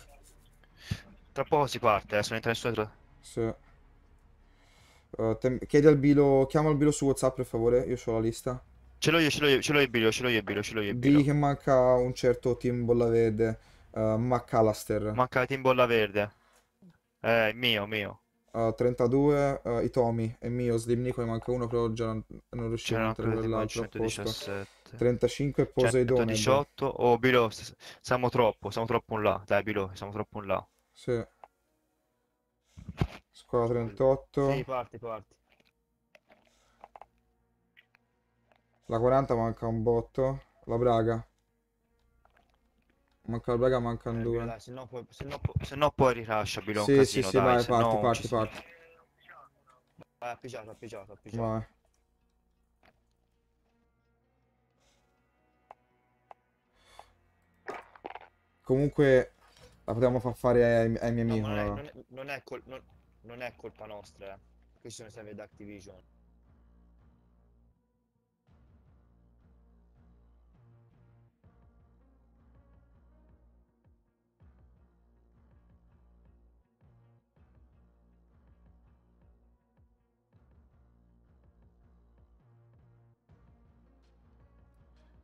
Tra poco si parte, adesso non entra nessuno tra... Sì. Uh, te- chiedi al Bilo, chiama il Bilo su WhatsApp per favore, io ho la lista. Ce l'ho io, ce l'ho io, ce l'ho io Bilo, ce l'ho io Bilo, ce l'ho io Digli Bilo. che manca un certo Team Bolla Verde, uh, McAllister. Manca team bolla verde. Eh, mio, mio. Uh, 32, uh, Itomi e mio, Slim Nico ne manca uno, però già non, non riuscivo a mettere quell'altro a posto. 117. 35 Poseidone. 118. Oh, Bilo, siamo troppo, siamo troppo in là. Dai, Bilo, siamo troppo in là. Sì. Squadra 38. Sì, parti, parti. La 40 manca un botto. La Braga. Manca la Braga, mancano Eh, due. dai, se no poi, se no, se no poi rilascia Bilo, un Sì, sì, casino, sì, dai, vai, parti, no parti, parti. Vai, appicciato, appicciato, appicciato. Vai. Comunque la potevamo far fare ai, ai miei No, amici. ma non non non- non è colpa nostra, eh. Questo ne serve da Activision.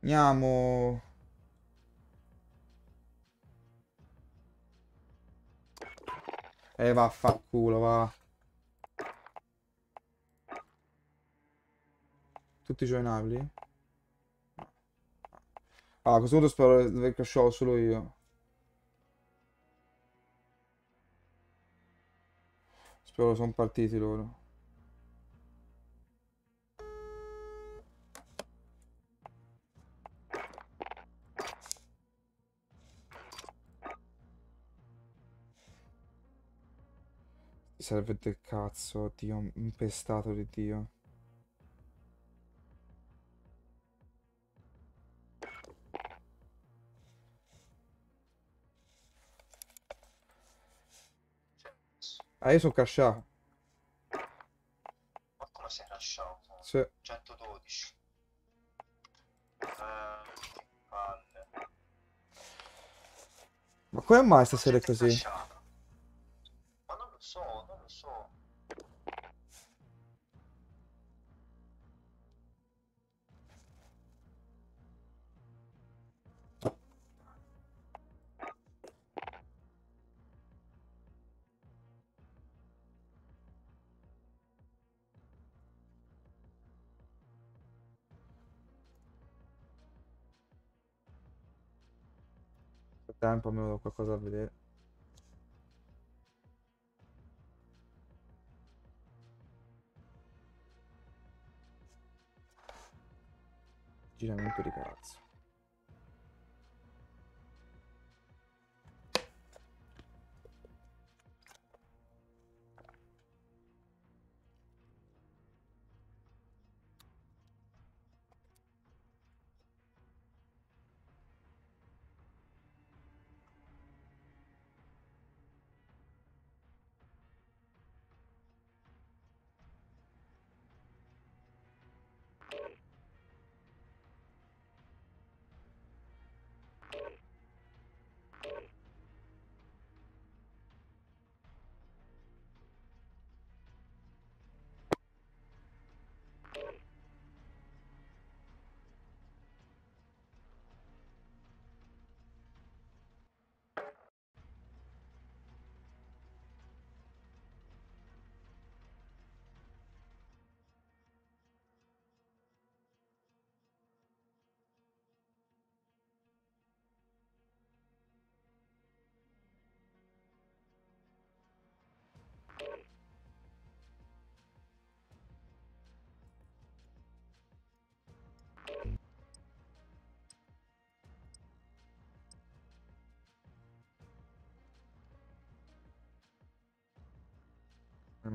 Andiamo. E vaffanculo, va. Tutti giocabili? Ah, a questo punto spero di aver crashato solo io. Spero sono partiti loro. Serve del cazzo, Dio, impestato di Dio. Ah, io sono casciato. Ma come sei lasciato? Sì. 112. Eh, palle. Ma come mai stasera è così? Lasciato. Tempo almeno ho qualcosa da vedere. Giramento di cazzo.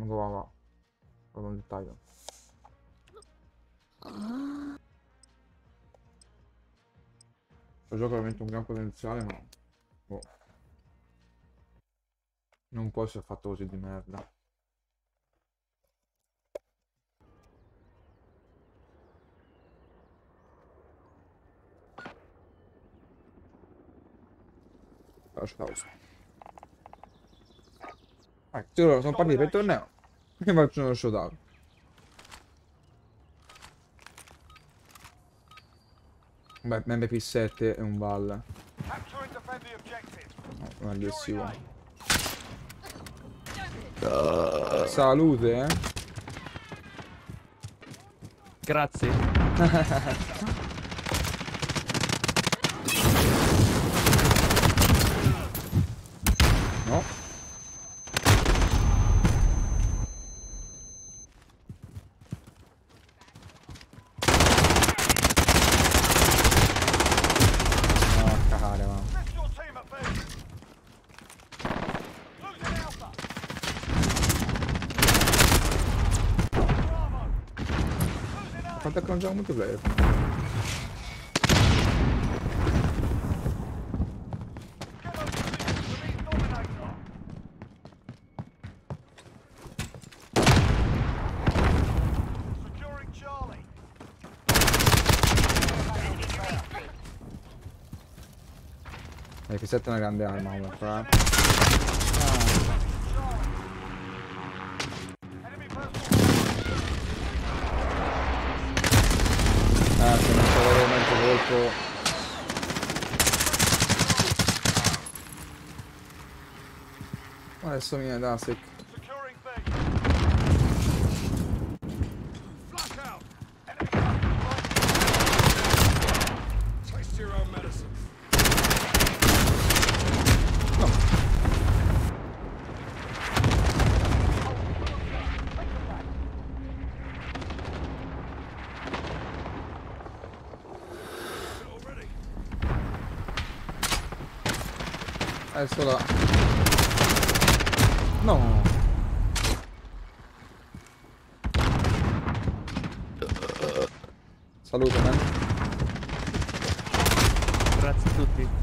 Va. Vado nel dettaglio. Questo gioco veramente un gran potenziale, ma... boh. Non può essere fatto così di merda. Lascia pausa. Ah, sì, loro sono partiti per il torneo. E facciano lo showdown. Beh, MP7 è un Val. No, aggressivo. Salute, eh. Grazie. No. No, cagare, va. Quanto è che non gioco multiplayer? La F7 è una grande arma comunque, eh. Ah, se non so avere mezzo colpo. Adesso mi viene Dasik. Adesso la... No! Salute, man. Grazie a tutti.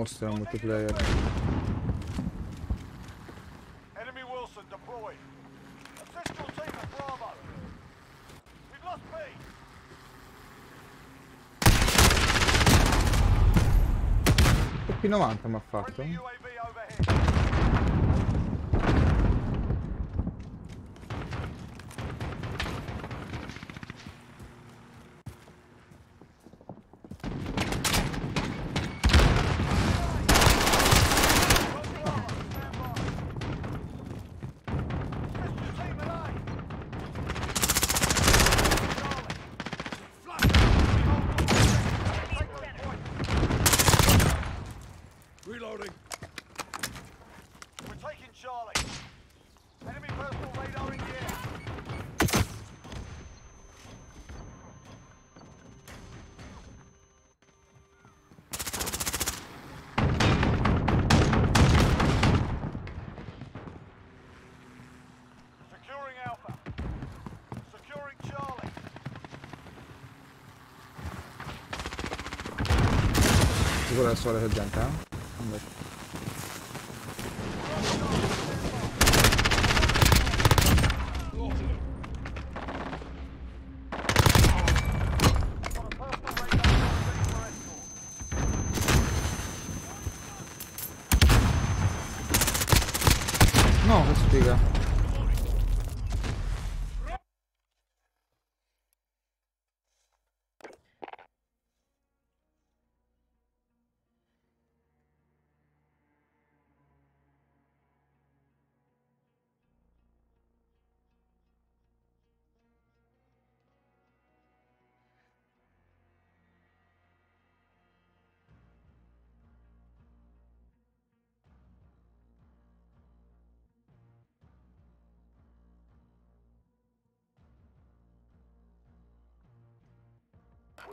Nel multiplayer. Enemy Wilson deployed. Assist your team at Bravo. We've lost B. P90 mi ha fatto. Sicuro adesso ora c'è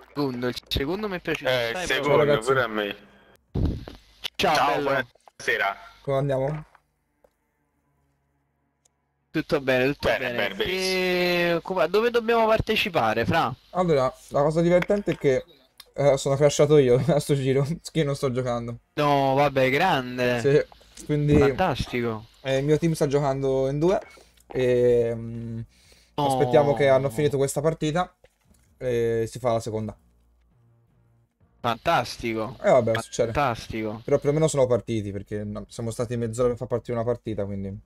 Secondo, il secondo mi è piaciuto. Eh, il secondo, ragazzi. pure a me. Ciao, Ciao, buonasera. Come andiamo? Tutto bene, tutto Bene, bene. bene, benissimo. E... Dove dobbiamo partecipare, Fra? Allora, la cosa divertente è che eh, sono crashato io a sto giro, che non sto giocando. No, vabbè, grande. Sì, quindi Fantastico. eh, il mio team sta giocando in due e mm, No. aspettiamo che hanno finito questa partita e si fa la seconda. Fantastico. E vabbè, succede. Fantastico. Però perlomeno sono partiti perché siamo stati mezz'ora per far partire una partita, quindi non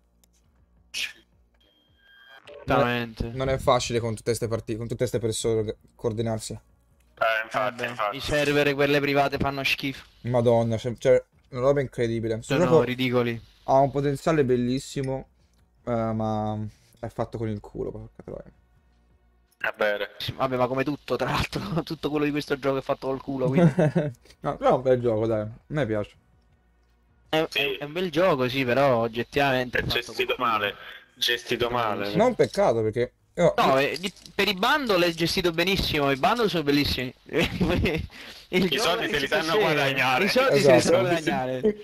è, Esattamente. non è facile con tutte queste partite, con tutte queste persone coordinarsi. Eh, infatti, infatti. I server, quelle private, fanno schifo. Madonna, cioè, cioè, una roba incredibile. Sono gioco ridicoli. ha un potenziale bellissimo, eh, ma è fatto con il culo, porca troia. Va bene. Sì, Vabbè, ma come tutto, tra l'altro, tutto quello di questo gioco è fatto col culo, quindi... No, però è un bel gioco, dai. A me piace. È, è- è un bel gioco, sì, però oggettivamente... È gestito male. Gestito male. Non un peccato perché io- No, eh, per i bundle è gestito benissimo, i bundle sono bellissimi. Il I soldi di se li sanno guadagnare. I soldi se li Esatto. sanno guadagnare.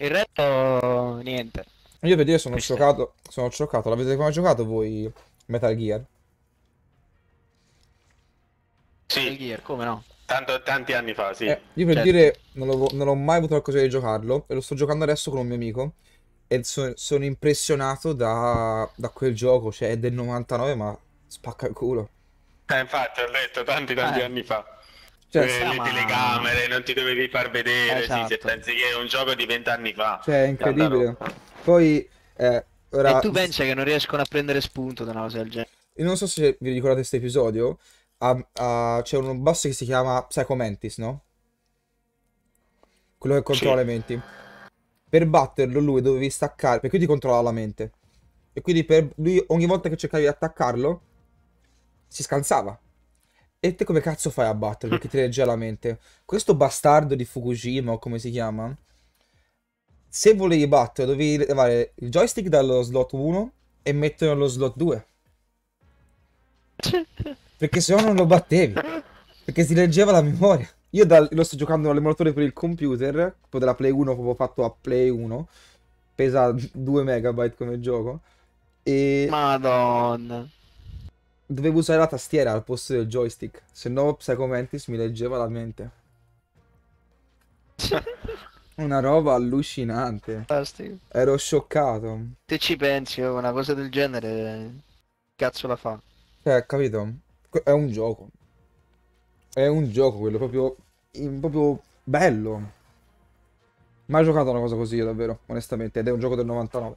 Il resto, niente. io per dire sono scioccato, sono scioccato. L'avete mai giocato voi Metal Gear? Metal Sì, Gear, come no? tanto, tanti anni fa, sì. Eh, io per certo. dire non, l'ho- non ho mai avuto l'occasione di giocarlo e lo sto giocando adesso con un mio amico e so- sono impressionato da, da quel gioco, cioè è del 99 ma spacca il culo. Eh, infatti, ho letto tanti, tanti Eh. anni fa. Cioè, Eh, sì, le ma- telecamere, non ti dovevi far vedere, sì, Esatto. se pensi che è un gioco di vent'anni fa. Cioè è incredibile. Poi, eh, ora, E tu pensi che non riescono a prendere spunto da una cosa del genere? io non so se vi ricordate questo episodio, c'è un boss che si chiama Psycho Mantis, no? Quello che controlla Sì. le menti. Per batterlo lui dovevi staccare, perché lui ti controlla la mente. E quindi per lui ogni volta che cercavi di attaccarlo si scansava. E te come cazzo fai a batterlo? Perché ti legge la mente. Questo bastardo di Fukushima, o come si chiama, se volevi batterlo dovevi levare il joystick dallo slot 1 e metterlo nello slot 2. Perché se no non lo battevi. Perché si leggeva la memoria. Io dal- lo sto giocando all'emulatore per il computer, proprio della Play 1, proprio fatto a Play 1. Pesa 2 megabyte come gioco. E Madonna. dovevo usare la tastiera al posto del joystick. Se no Psycho Mantis mi leggeva la mente. Una roba allucinante. Fantastico. Ero scioccato. Se ci pensi, una cosa del genere, cazzo la fa? Cioè, capito? È un gioco. È un gioco quello proprio, proprio bello. Mai giocato una cosa così, davvero, onestamente. Ed è un gioco del 99.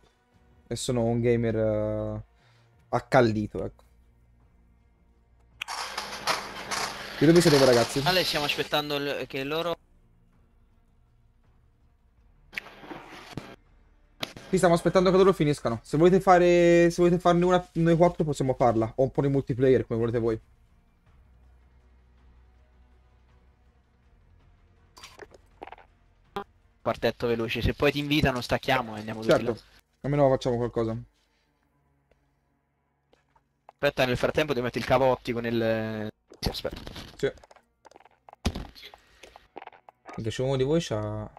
E sono un gamer eh, accallito, ecco. Di dove siete ragazzi? Ale, stiamo aspettando che loro... Qui stiamo aspettando che loro finiscano. Se volete fare, se volete farne una noi quattro possiamo farla. O un po' di multiplayer, come volete voi. Quartetto veloce, se poi ti invitano stacchiamo e andiamo tutti Certo. Almeno facciamo qualcosa. Aspetta, nel frattempo devo mettere il cavotti con il... Sì, aspetta. Sì. Perché c'è uno di voi c'ha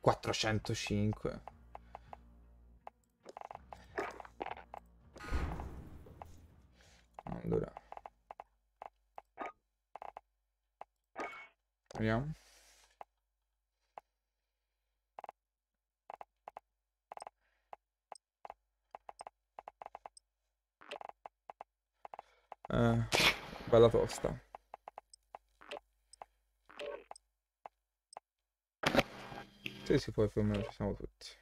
405. Allora. Vediamo. Eh, bella tosta. Sì, sì, poi più o meno ci siamo tutti.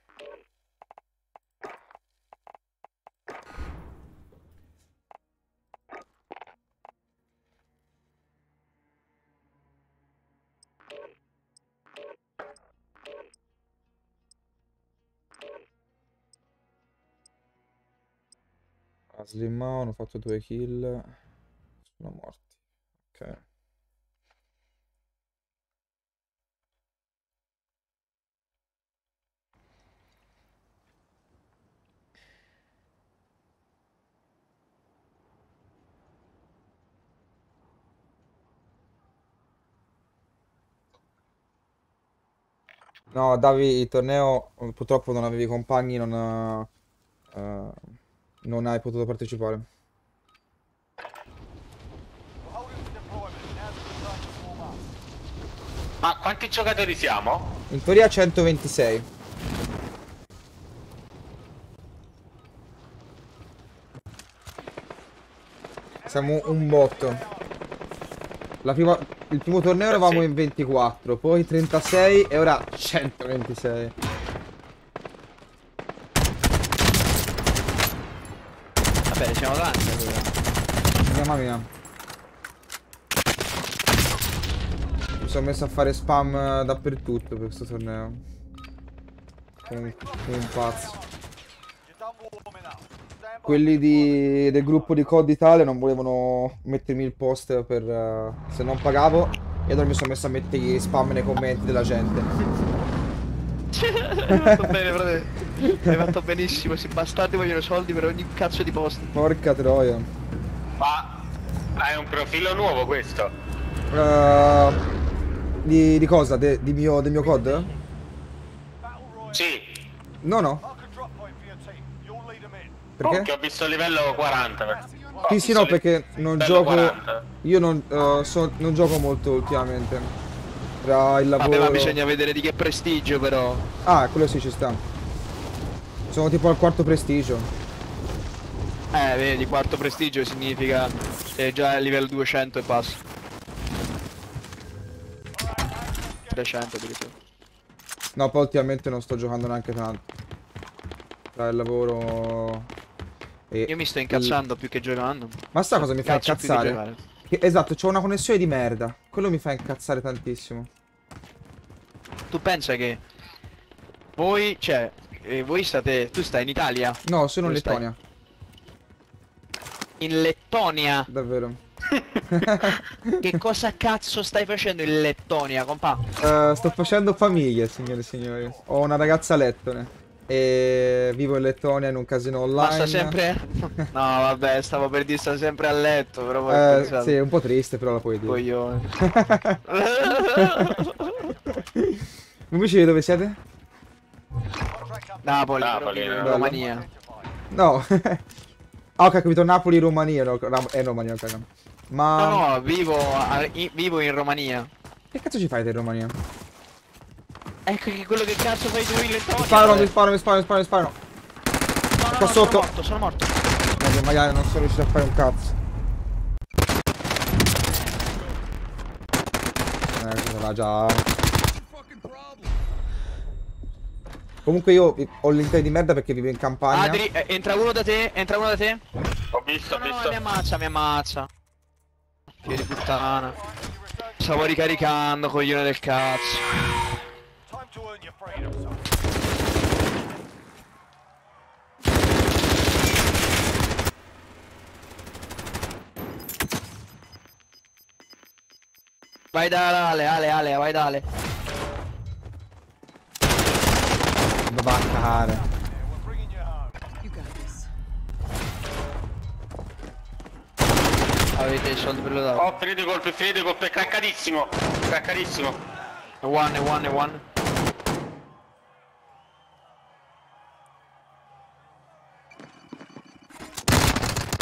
Slimman, ho fatto due kill. Sono morti. Ok. No, Davi, il torneo purtroppo non avevi compagni, non... Uh non hai potuto partecipare. Ma quanti giocatori siamo? In teoria 126. Siamo un botto. La prima- il primo torneo eravamo in 24, poi 36 e ora 126. Vabbè, siamo tanti allora. Mamma mia. Mi sono messo a fare spam eh, dappertutto per questo torneo. Come, un pazzo. Quelli di- del gruppo di COD Italia non volevano mettermi il post per eh, se non pagavo e allora mi sono messo a mettere spam nei commenti della gente. Hai fatto bene, frate. Hai fatto benissimo. Si bastardi vogliono soldi per ogni cazzo di post. Porca troia. Ma è un profilo nuovo questo? Eh, di, di cosa? De- di mio, del mio COD? Sì. No, no. Perché? Che ho visto il livello 40. per- ho Sì, sì, no, perché non gioco. 40. Io non, eh, so- non gioco molto ultimamente. Tra il lavoro. Vabbè, ma bisogna vedere di che prestigio però. Ah, quello sì ci sta. Sono tipo al quarto prestigio. Eh, vedi, quarto prestigio significa che già a livello 200 e passa. 300 addirittura. No, poi ultimamente non sto giocando neanche tanto. Tra il lavoro. E Io mi sto incazzando più che giocando. Ma sta cosa mi fa incazzare? esatto, c'ho una connessione di merda. Quello mi fa incazzare tantissimo. Tu pensa che voi, cioè, eh, voi state, tu stai in Italia? No, sono in Dove stai? Lettonia. In Lettonia? Davvero. Che cosa cazzo stai facendo in Lettonia, compà? Eh, sto facendo famiglia, signore e signori. Ho una ragazza lettone. E vivo in Lettonia in un casino online. Ma sta sempre... No, vabbè, stavo per dire sta sempre a letto, però pensato, sì, è un po' triste, però la puoi dire. Coglione. Invece dove siete? Napoli, Napoli, eh. Romania. No. ah, ok, ho capito Napoli, Romania. No, è Romania, ok. Ma... No, no, vivo, a- in, vivo in Romania. Che cazzo ci fai te in Romania? Ecco che quello che cazzo fai tu in Lettonia. Mi vabbè. mi sparano, mi sparano, mi sparano, mi sparano. No, no, Qua no, sotto. sono morto, sono morto. Eh, magari non sono riuscito a fare un cazzo. Eh, già. Comunque io ho l'interno di merda perché vivo in campagna. Adri, eh, entra uno da te, entra uno da te. Ho visto, No, ho no, visto. mi ammazza, mi ammazza. Di puttana. Stavo ricaricando, coglione del cazzo. Time to earn your freedom, son. Vai da Ale, Ale, Ale, vai da Ale. Dove va a cagare? Avete i soldi per lo dare. Oh, finito i colpi, finito i colpi, è craccatissimo. Craccatissimo. E one, e one, e one.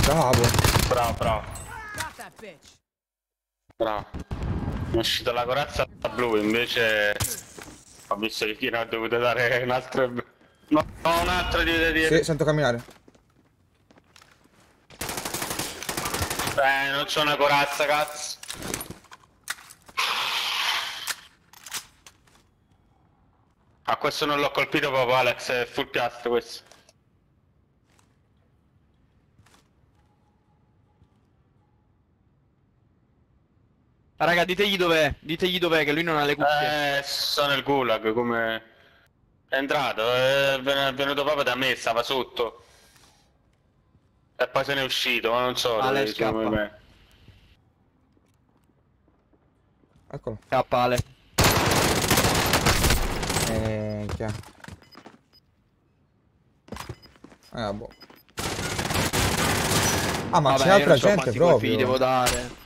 Bravo. Bravo, bravo. Bravo. Mi è uscita la corazza blu, invece ho visto che Kino ha dovuto dare un altro... No, no, un altro di... di... Sì, sento camminare. Eh, non c'ho una corazza, cazzo. A questo non l'ho colpito proprio, Alex, è full piastro questo. Raga, ditegli dov'è, ditegli dov'è che lui non ha le cuffie. Eh, sto nel gulag, come... È entrato, è ven- è venuto proprio da me, stava sotto. E poi se n'è uscito, ma non so Ale, dove me. Eccolo. Scappa Ale. Eh, minchia. Eh, boh. Ah, ma c'è altra gente quanti proprio. gli devo dare.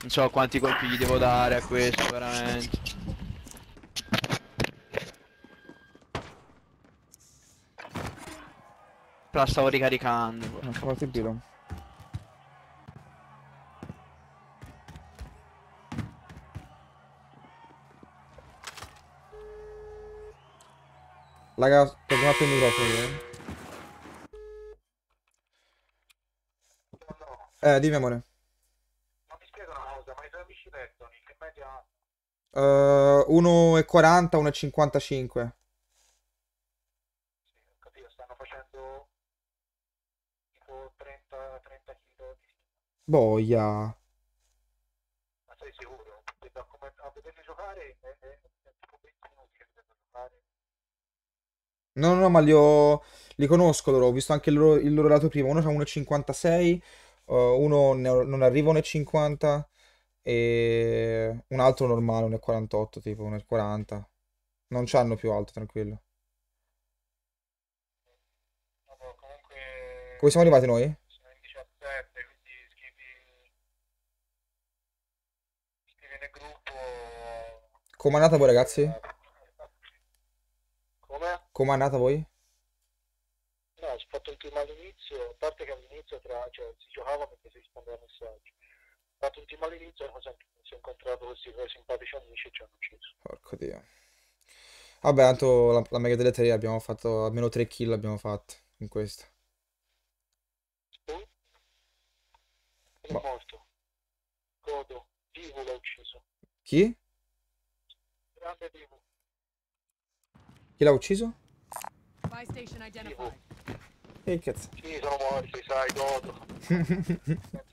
Non so quanti colpi gli devo dare a questo veramente. Però stavo ricaricando boh. Non fa tiro. Raga, ho tornato il microfono Eh, eh dimmi amore. Uh, 1,40, 1,55. Boia. Ma sei sicuro? Che da come a vederli giocare è, è, è tipo 20 minuti che vedo giocare. No, no, no, ma li ho... Li conosco loro, ho visto anche il loro, il loro lato prima. Uno ha 1,56, uh, uno ne- non arriva a 1,50 e un altro normale, 1,48, tipo 1,40. Non c'hanno più alto, tranquillo. Come siamo arrivati noi? Sono in 17, quindi scrivi, scrivi nel gruppo. Com'è andata voi ragazzi? Come? Com'è andata voi? No, ho fatto il team all'inizio, a parte che all'inizio tra, cioè, si giocava mentre si rispondeva ai messaggi. Ho fatto il team all'inizio e sempre si è incontrato questi due simpatici amici e ci hanno ucciso. Porco dio. Vabbè, tanto la, la meglio delle tre abbiamo fatto, almeno 3 kill abbiamo fatto in questo. Sono morto. Godo. Divo l'ha ucciso. Chi? Grande Divo. Chi l'ha ucciso? Identified. Che cazzo. Sì, sono morti, sai, godo.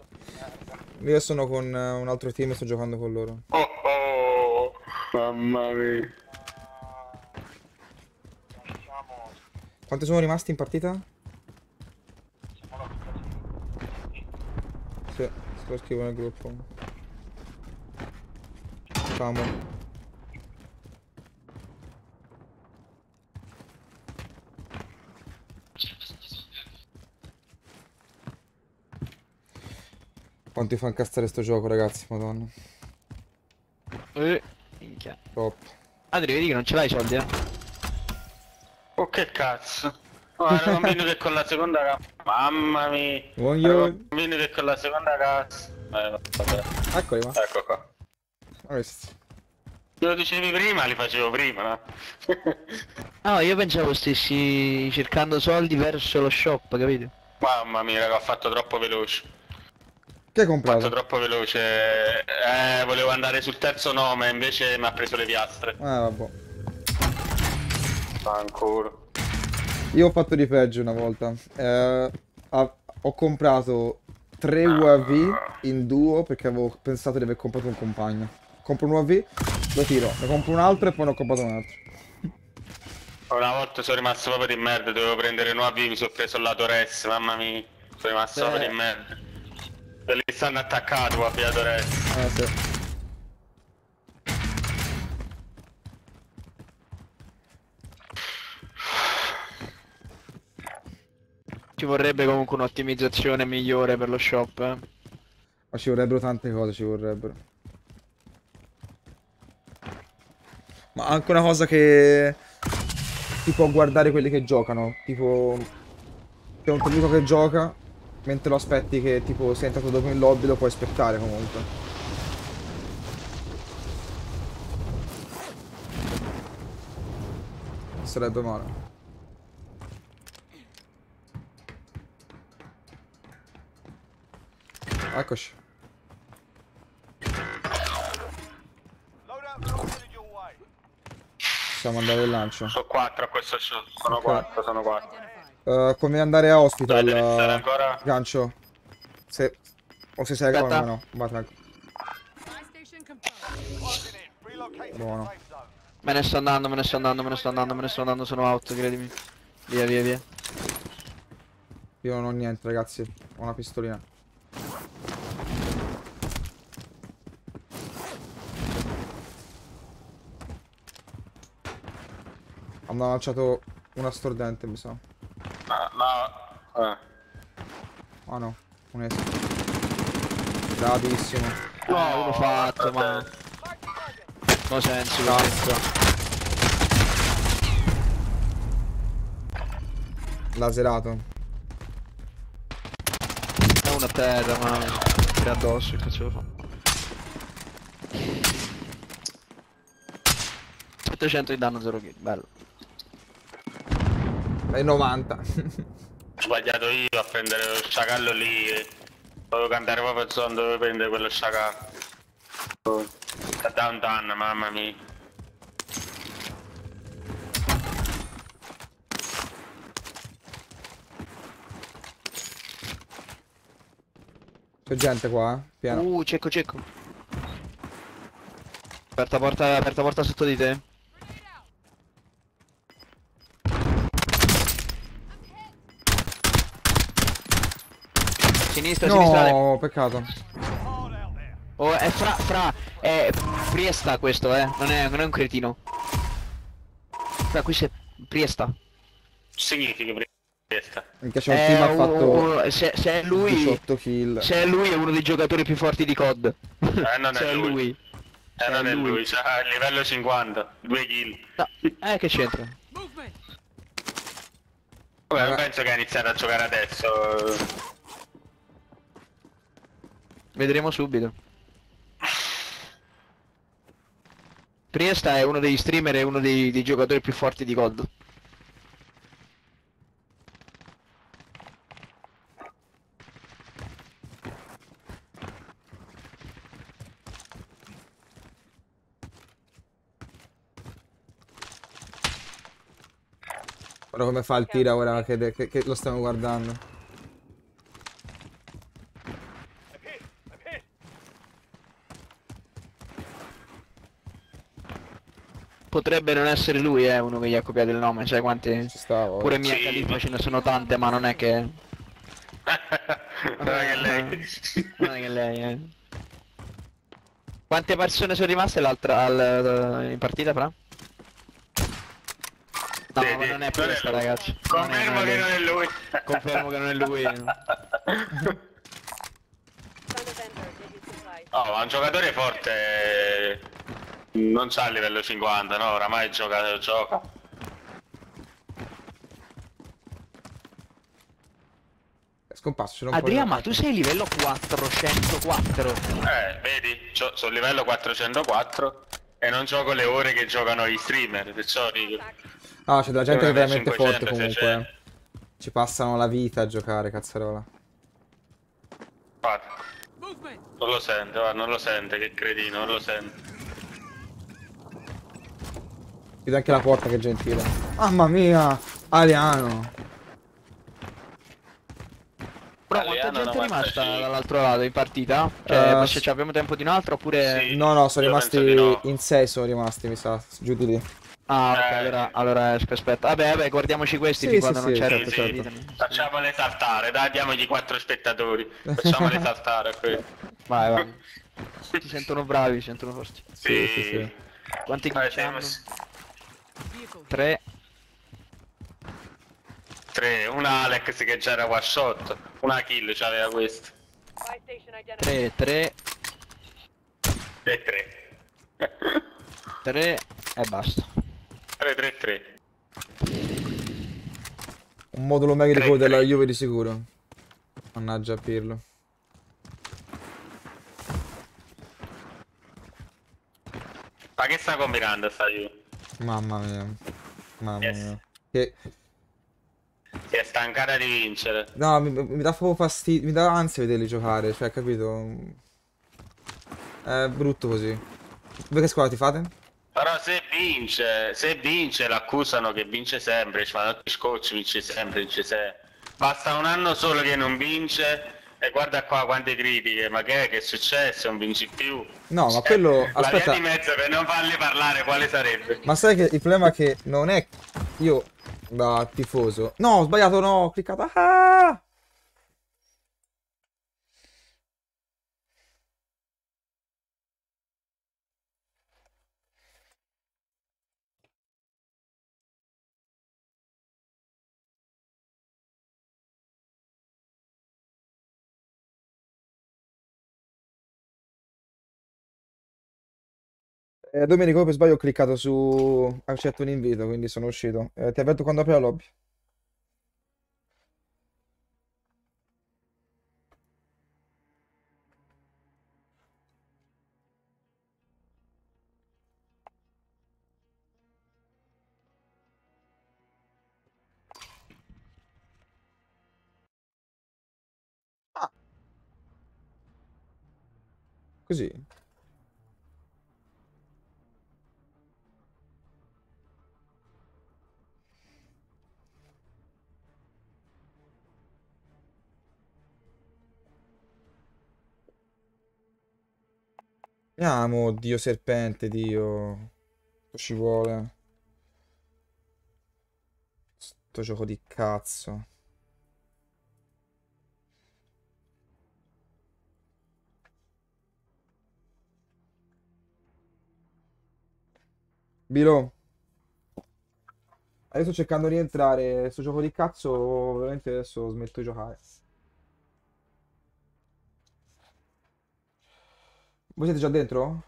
Io sono con eh, un altro team e sto giocando con loro. Oh oh, mamma mia. Quanti sono rimasti in partita? Sì, se lo scrivo nel gruppo. Facciamo. Quanto fa incastrare sto gioco, ragazzi, madonna. Eh, minchia. Troppo. Adri, vedi che non ce l'hai i soldi, eh? Oh che cazzo. Oh, ero convinto che con la seconda cazzo. Mamma mia. Buongiorno. Ero convinto che con la seconda cazzo. Eh. Eccoli qua. Ecco qua. Questi. Me lo dicevi prima, li facevo prima, no? No, io pensavo stessi cercando soldi verso lo shop, capito? Mamma mia, raga, ho fatto troppo veloce. Che hai Ho fatto comprato? troppo veloce. Eh, volevo andare sul terzo nome, invece mi ha preso le piastre. Eh, vabbè. Ancora. Io ho fatto di peggio una volta. Eh, ho comprato 3 UAV in duo perché avevo pensato di aver comprato un compagno. Compro un UAV, lo tiro, ne compro un altro e poi ne ho comprato un altro. Una volta sono rimasto proprio di merda, dovevo prendere nuovi, mi sono preso il lato res, mamma mia. Sono rimasto Beh. proprio di merda. Quelli stanno attaccati qua, via res. Eh sì. Ci vorrebbe comunque un'ottimizzazione migliore per lo shop, eh. Ma ci vorrebbero tante cose, ci vorrebbero. Ma anche una cosa che ti può guardare quelli che giocano. Tipo, c'è un tuo amico che gioca, mentre lo aspetti che tipo sia entrato dopo in lobby, lo puoi aspettare comunque. Sarebbe male. Eccoci. Possiamo andare al lancio. Sono quattro a questo sono Ok. quattro, sono quattro. Uh, conviene andare a hospital. Restare uh, ancora? Gancio. Se... O se sei qua, no. Va tranquillo. Buono. Me ne sto andando, me ne sto andando, me ne sto andando, me ne sto andando, sono out, credimi. Via, via, via. Io non ho niente, ragazzi. Ho una pistolina. Hanno lanciato una stordente, mi sa. Ma, Ah no, un esco. Bravissimo. No, uno fatto, ma... No senso, cazzo. Laserato. terra, ma tira addosso, che cazzo lo fa? 700 di danno, 0 kill, bello. È 90. Ho sbagliato io a prendere lo sciacallo lì. e Dovevo cambiare proprio zona dove prendere quello sciacallo. Da downtown, mamma mia. C'è gente qua, eh? Pieno. Uh, cecco, cecco. Aperta porta, aperta porta sotto di te. Sinistra, sinistra. Ale. No, peccato. Oh, è fra, fra, è Priesta questo, eh. Non è, non è un cretino. Fra, qui c'è Priesta. Significa questa. Anche c'è un team ha Eh, fatto uno- se, se è lui, 18 kill. se è lui è uno dei giocatori più forti di COD. Eh, non se è lui. lui. Eh, non è lui, c'ha il livello 50, 2 kill. Eh, che c'entra? Vabbè, non penso che ha iniziato a giocare adesso. Vedremo subito. Priesta è uno degli streamer e uno dei, dei giocatori più forti di COD. Ora come fa il tira ora che, che- che lo stiamo guardando. Potrebbe non essere lui, eh, uno che gli ha copiato il nome, sai quante... stava, Pure. Mia Sì. Khalifa ce ne sono tante, ma non è che... Non è che lei. Non è che lei, eh. Quante persone sono rimaste l'altra al- in partita, fra? No, Sì, ma non è non è questa, ragazzi. Confermo che non è lui. Confermo che non è lui. Oh, ma un giocatore forte non c'ha il livello 50, no? Oramai gioca, gioca. È scomparso, ce l'ho un po' Adrian, di- ma tu sei livello 404. Eh, vedi, sono livello 404 e non gioco le ore che giocano gli streamer, perciò dico. Ah, c'è della gente che è veramente 500, forte comunque. 600. eh. Ci passano la vita a giocare, cazzarola. Guarda. Non lo sente, guarda, non lo sente, che cretino, non lo sente. Vedo anche la porta che è gentile. Mamma mia! Aliano! Però quanta gente è rimasta dall'altro lato in partita? Cioè, uh, se abbiamo tempo di un'altra oppure... Sì, no, no, sono rimasti no. in 6 sono rimasti, mi sa, giù di lì. Ah, ok, eh, allora, allora aspetta. Vabbè, vabbè, guardiamoci questi sì, di quando sì, non c'era. Certo, sì, certo. Facciamole saltare, dai, diamogli quattro spettatori. Facciamole saltare qui. Vai, vai. si sentono bravi, si sentono forti. Sì, sì, sì. Quanti Vabbè, 3 3 una Alex che già era one shot una kill c'aveva questo. 3 3 3 3 3 e basta. 3 3 3 un modulo mega di della Juve di sicuro. Mannaggia Pirlo. Ma che sta combinando sta Juve? Mamma mia. Mamma Yes. mia. Che... Si è stancata di vincere. No, mi, mi dà proprio fastidio, mi dà ansia vederli giocare, cioè, capito? È brutto così. Voi che squadra ti fate? Però se vince, se vince l'accusano che vince sempre, ci fanno tutti scocci, vince sempre, vince sempre. Basta un anno solo che non vince e guarda qua quante critiche, ma che è che è successo, non vinci più. No, ma quello... La via Aspetta, di mezzo per non farli parlare quale sarebbe? ma sai che il problema è che non è io da tifoso. No, ho sbagliato, no, ho cliccato. Ah! Eh, Domenico, per sbaglio ho cliccato su accetto un invito, quindi sono uscito. Eh, ti avverto quando apri la lobby. Ah. Così. Andiamo, dio serpente, dio. Ci vuole? Sto gioco di cazzo. Bilo. Adesso sto cercando di entrare. Sto gioco di cazzo, veramente adesso smetto di giocare. Voi siete già dentro?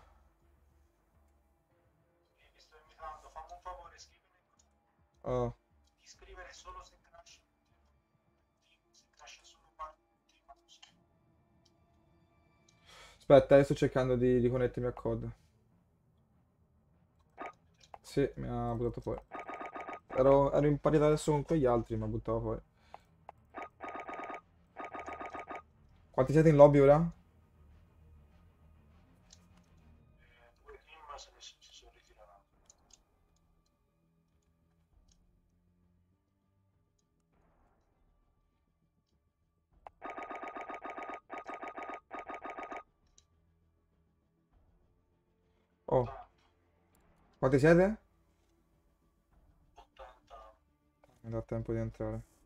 Oh. Iscrivere solo se crash. Se crash solo parte Aspetta, adesso sto cercando di, di connettermi a COD. Sì, mi ha buttato fuori. Ero, ero in parità adesso con quegli altri, ma buttavo fuori. Quanti siete in lobby ora? Quanti siete? 80. Mi dà tempo di entrare. Yeah,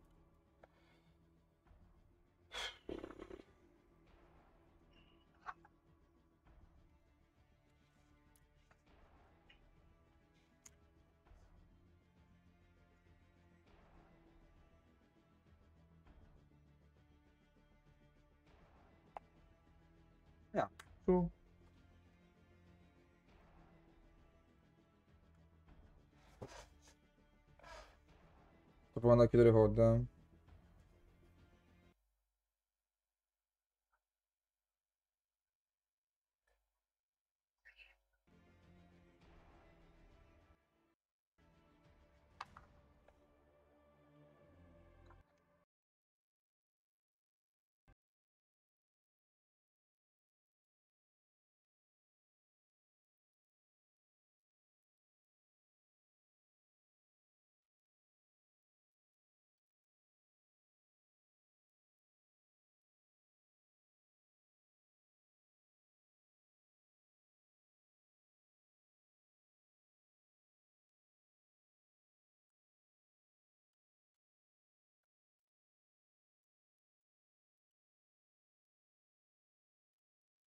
Sto provando a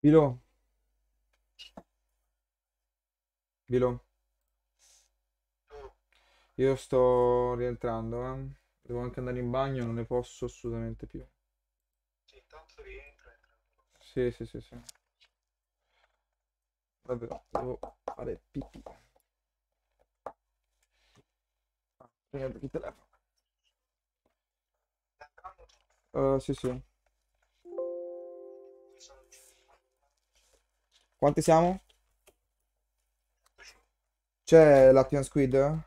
Bilo. Bilo. Io sto rientrando, eh. Devo anche andare in bagno, non ne posso assolutamente più. Sì, intanto rientra. entra. Sì, sì, sì, sì. Davvero, devo fare pipì. Ah, prendo il telefono. Eh, sì, sì. Quanti siamo? C'è l'Action Squid?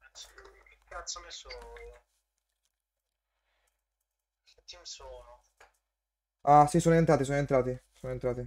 Penso che cazzo ne so. Che team sono? Ah, sì, sono entrati, sono entrati, sono entrati.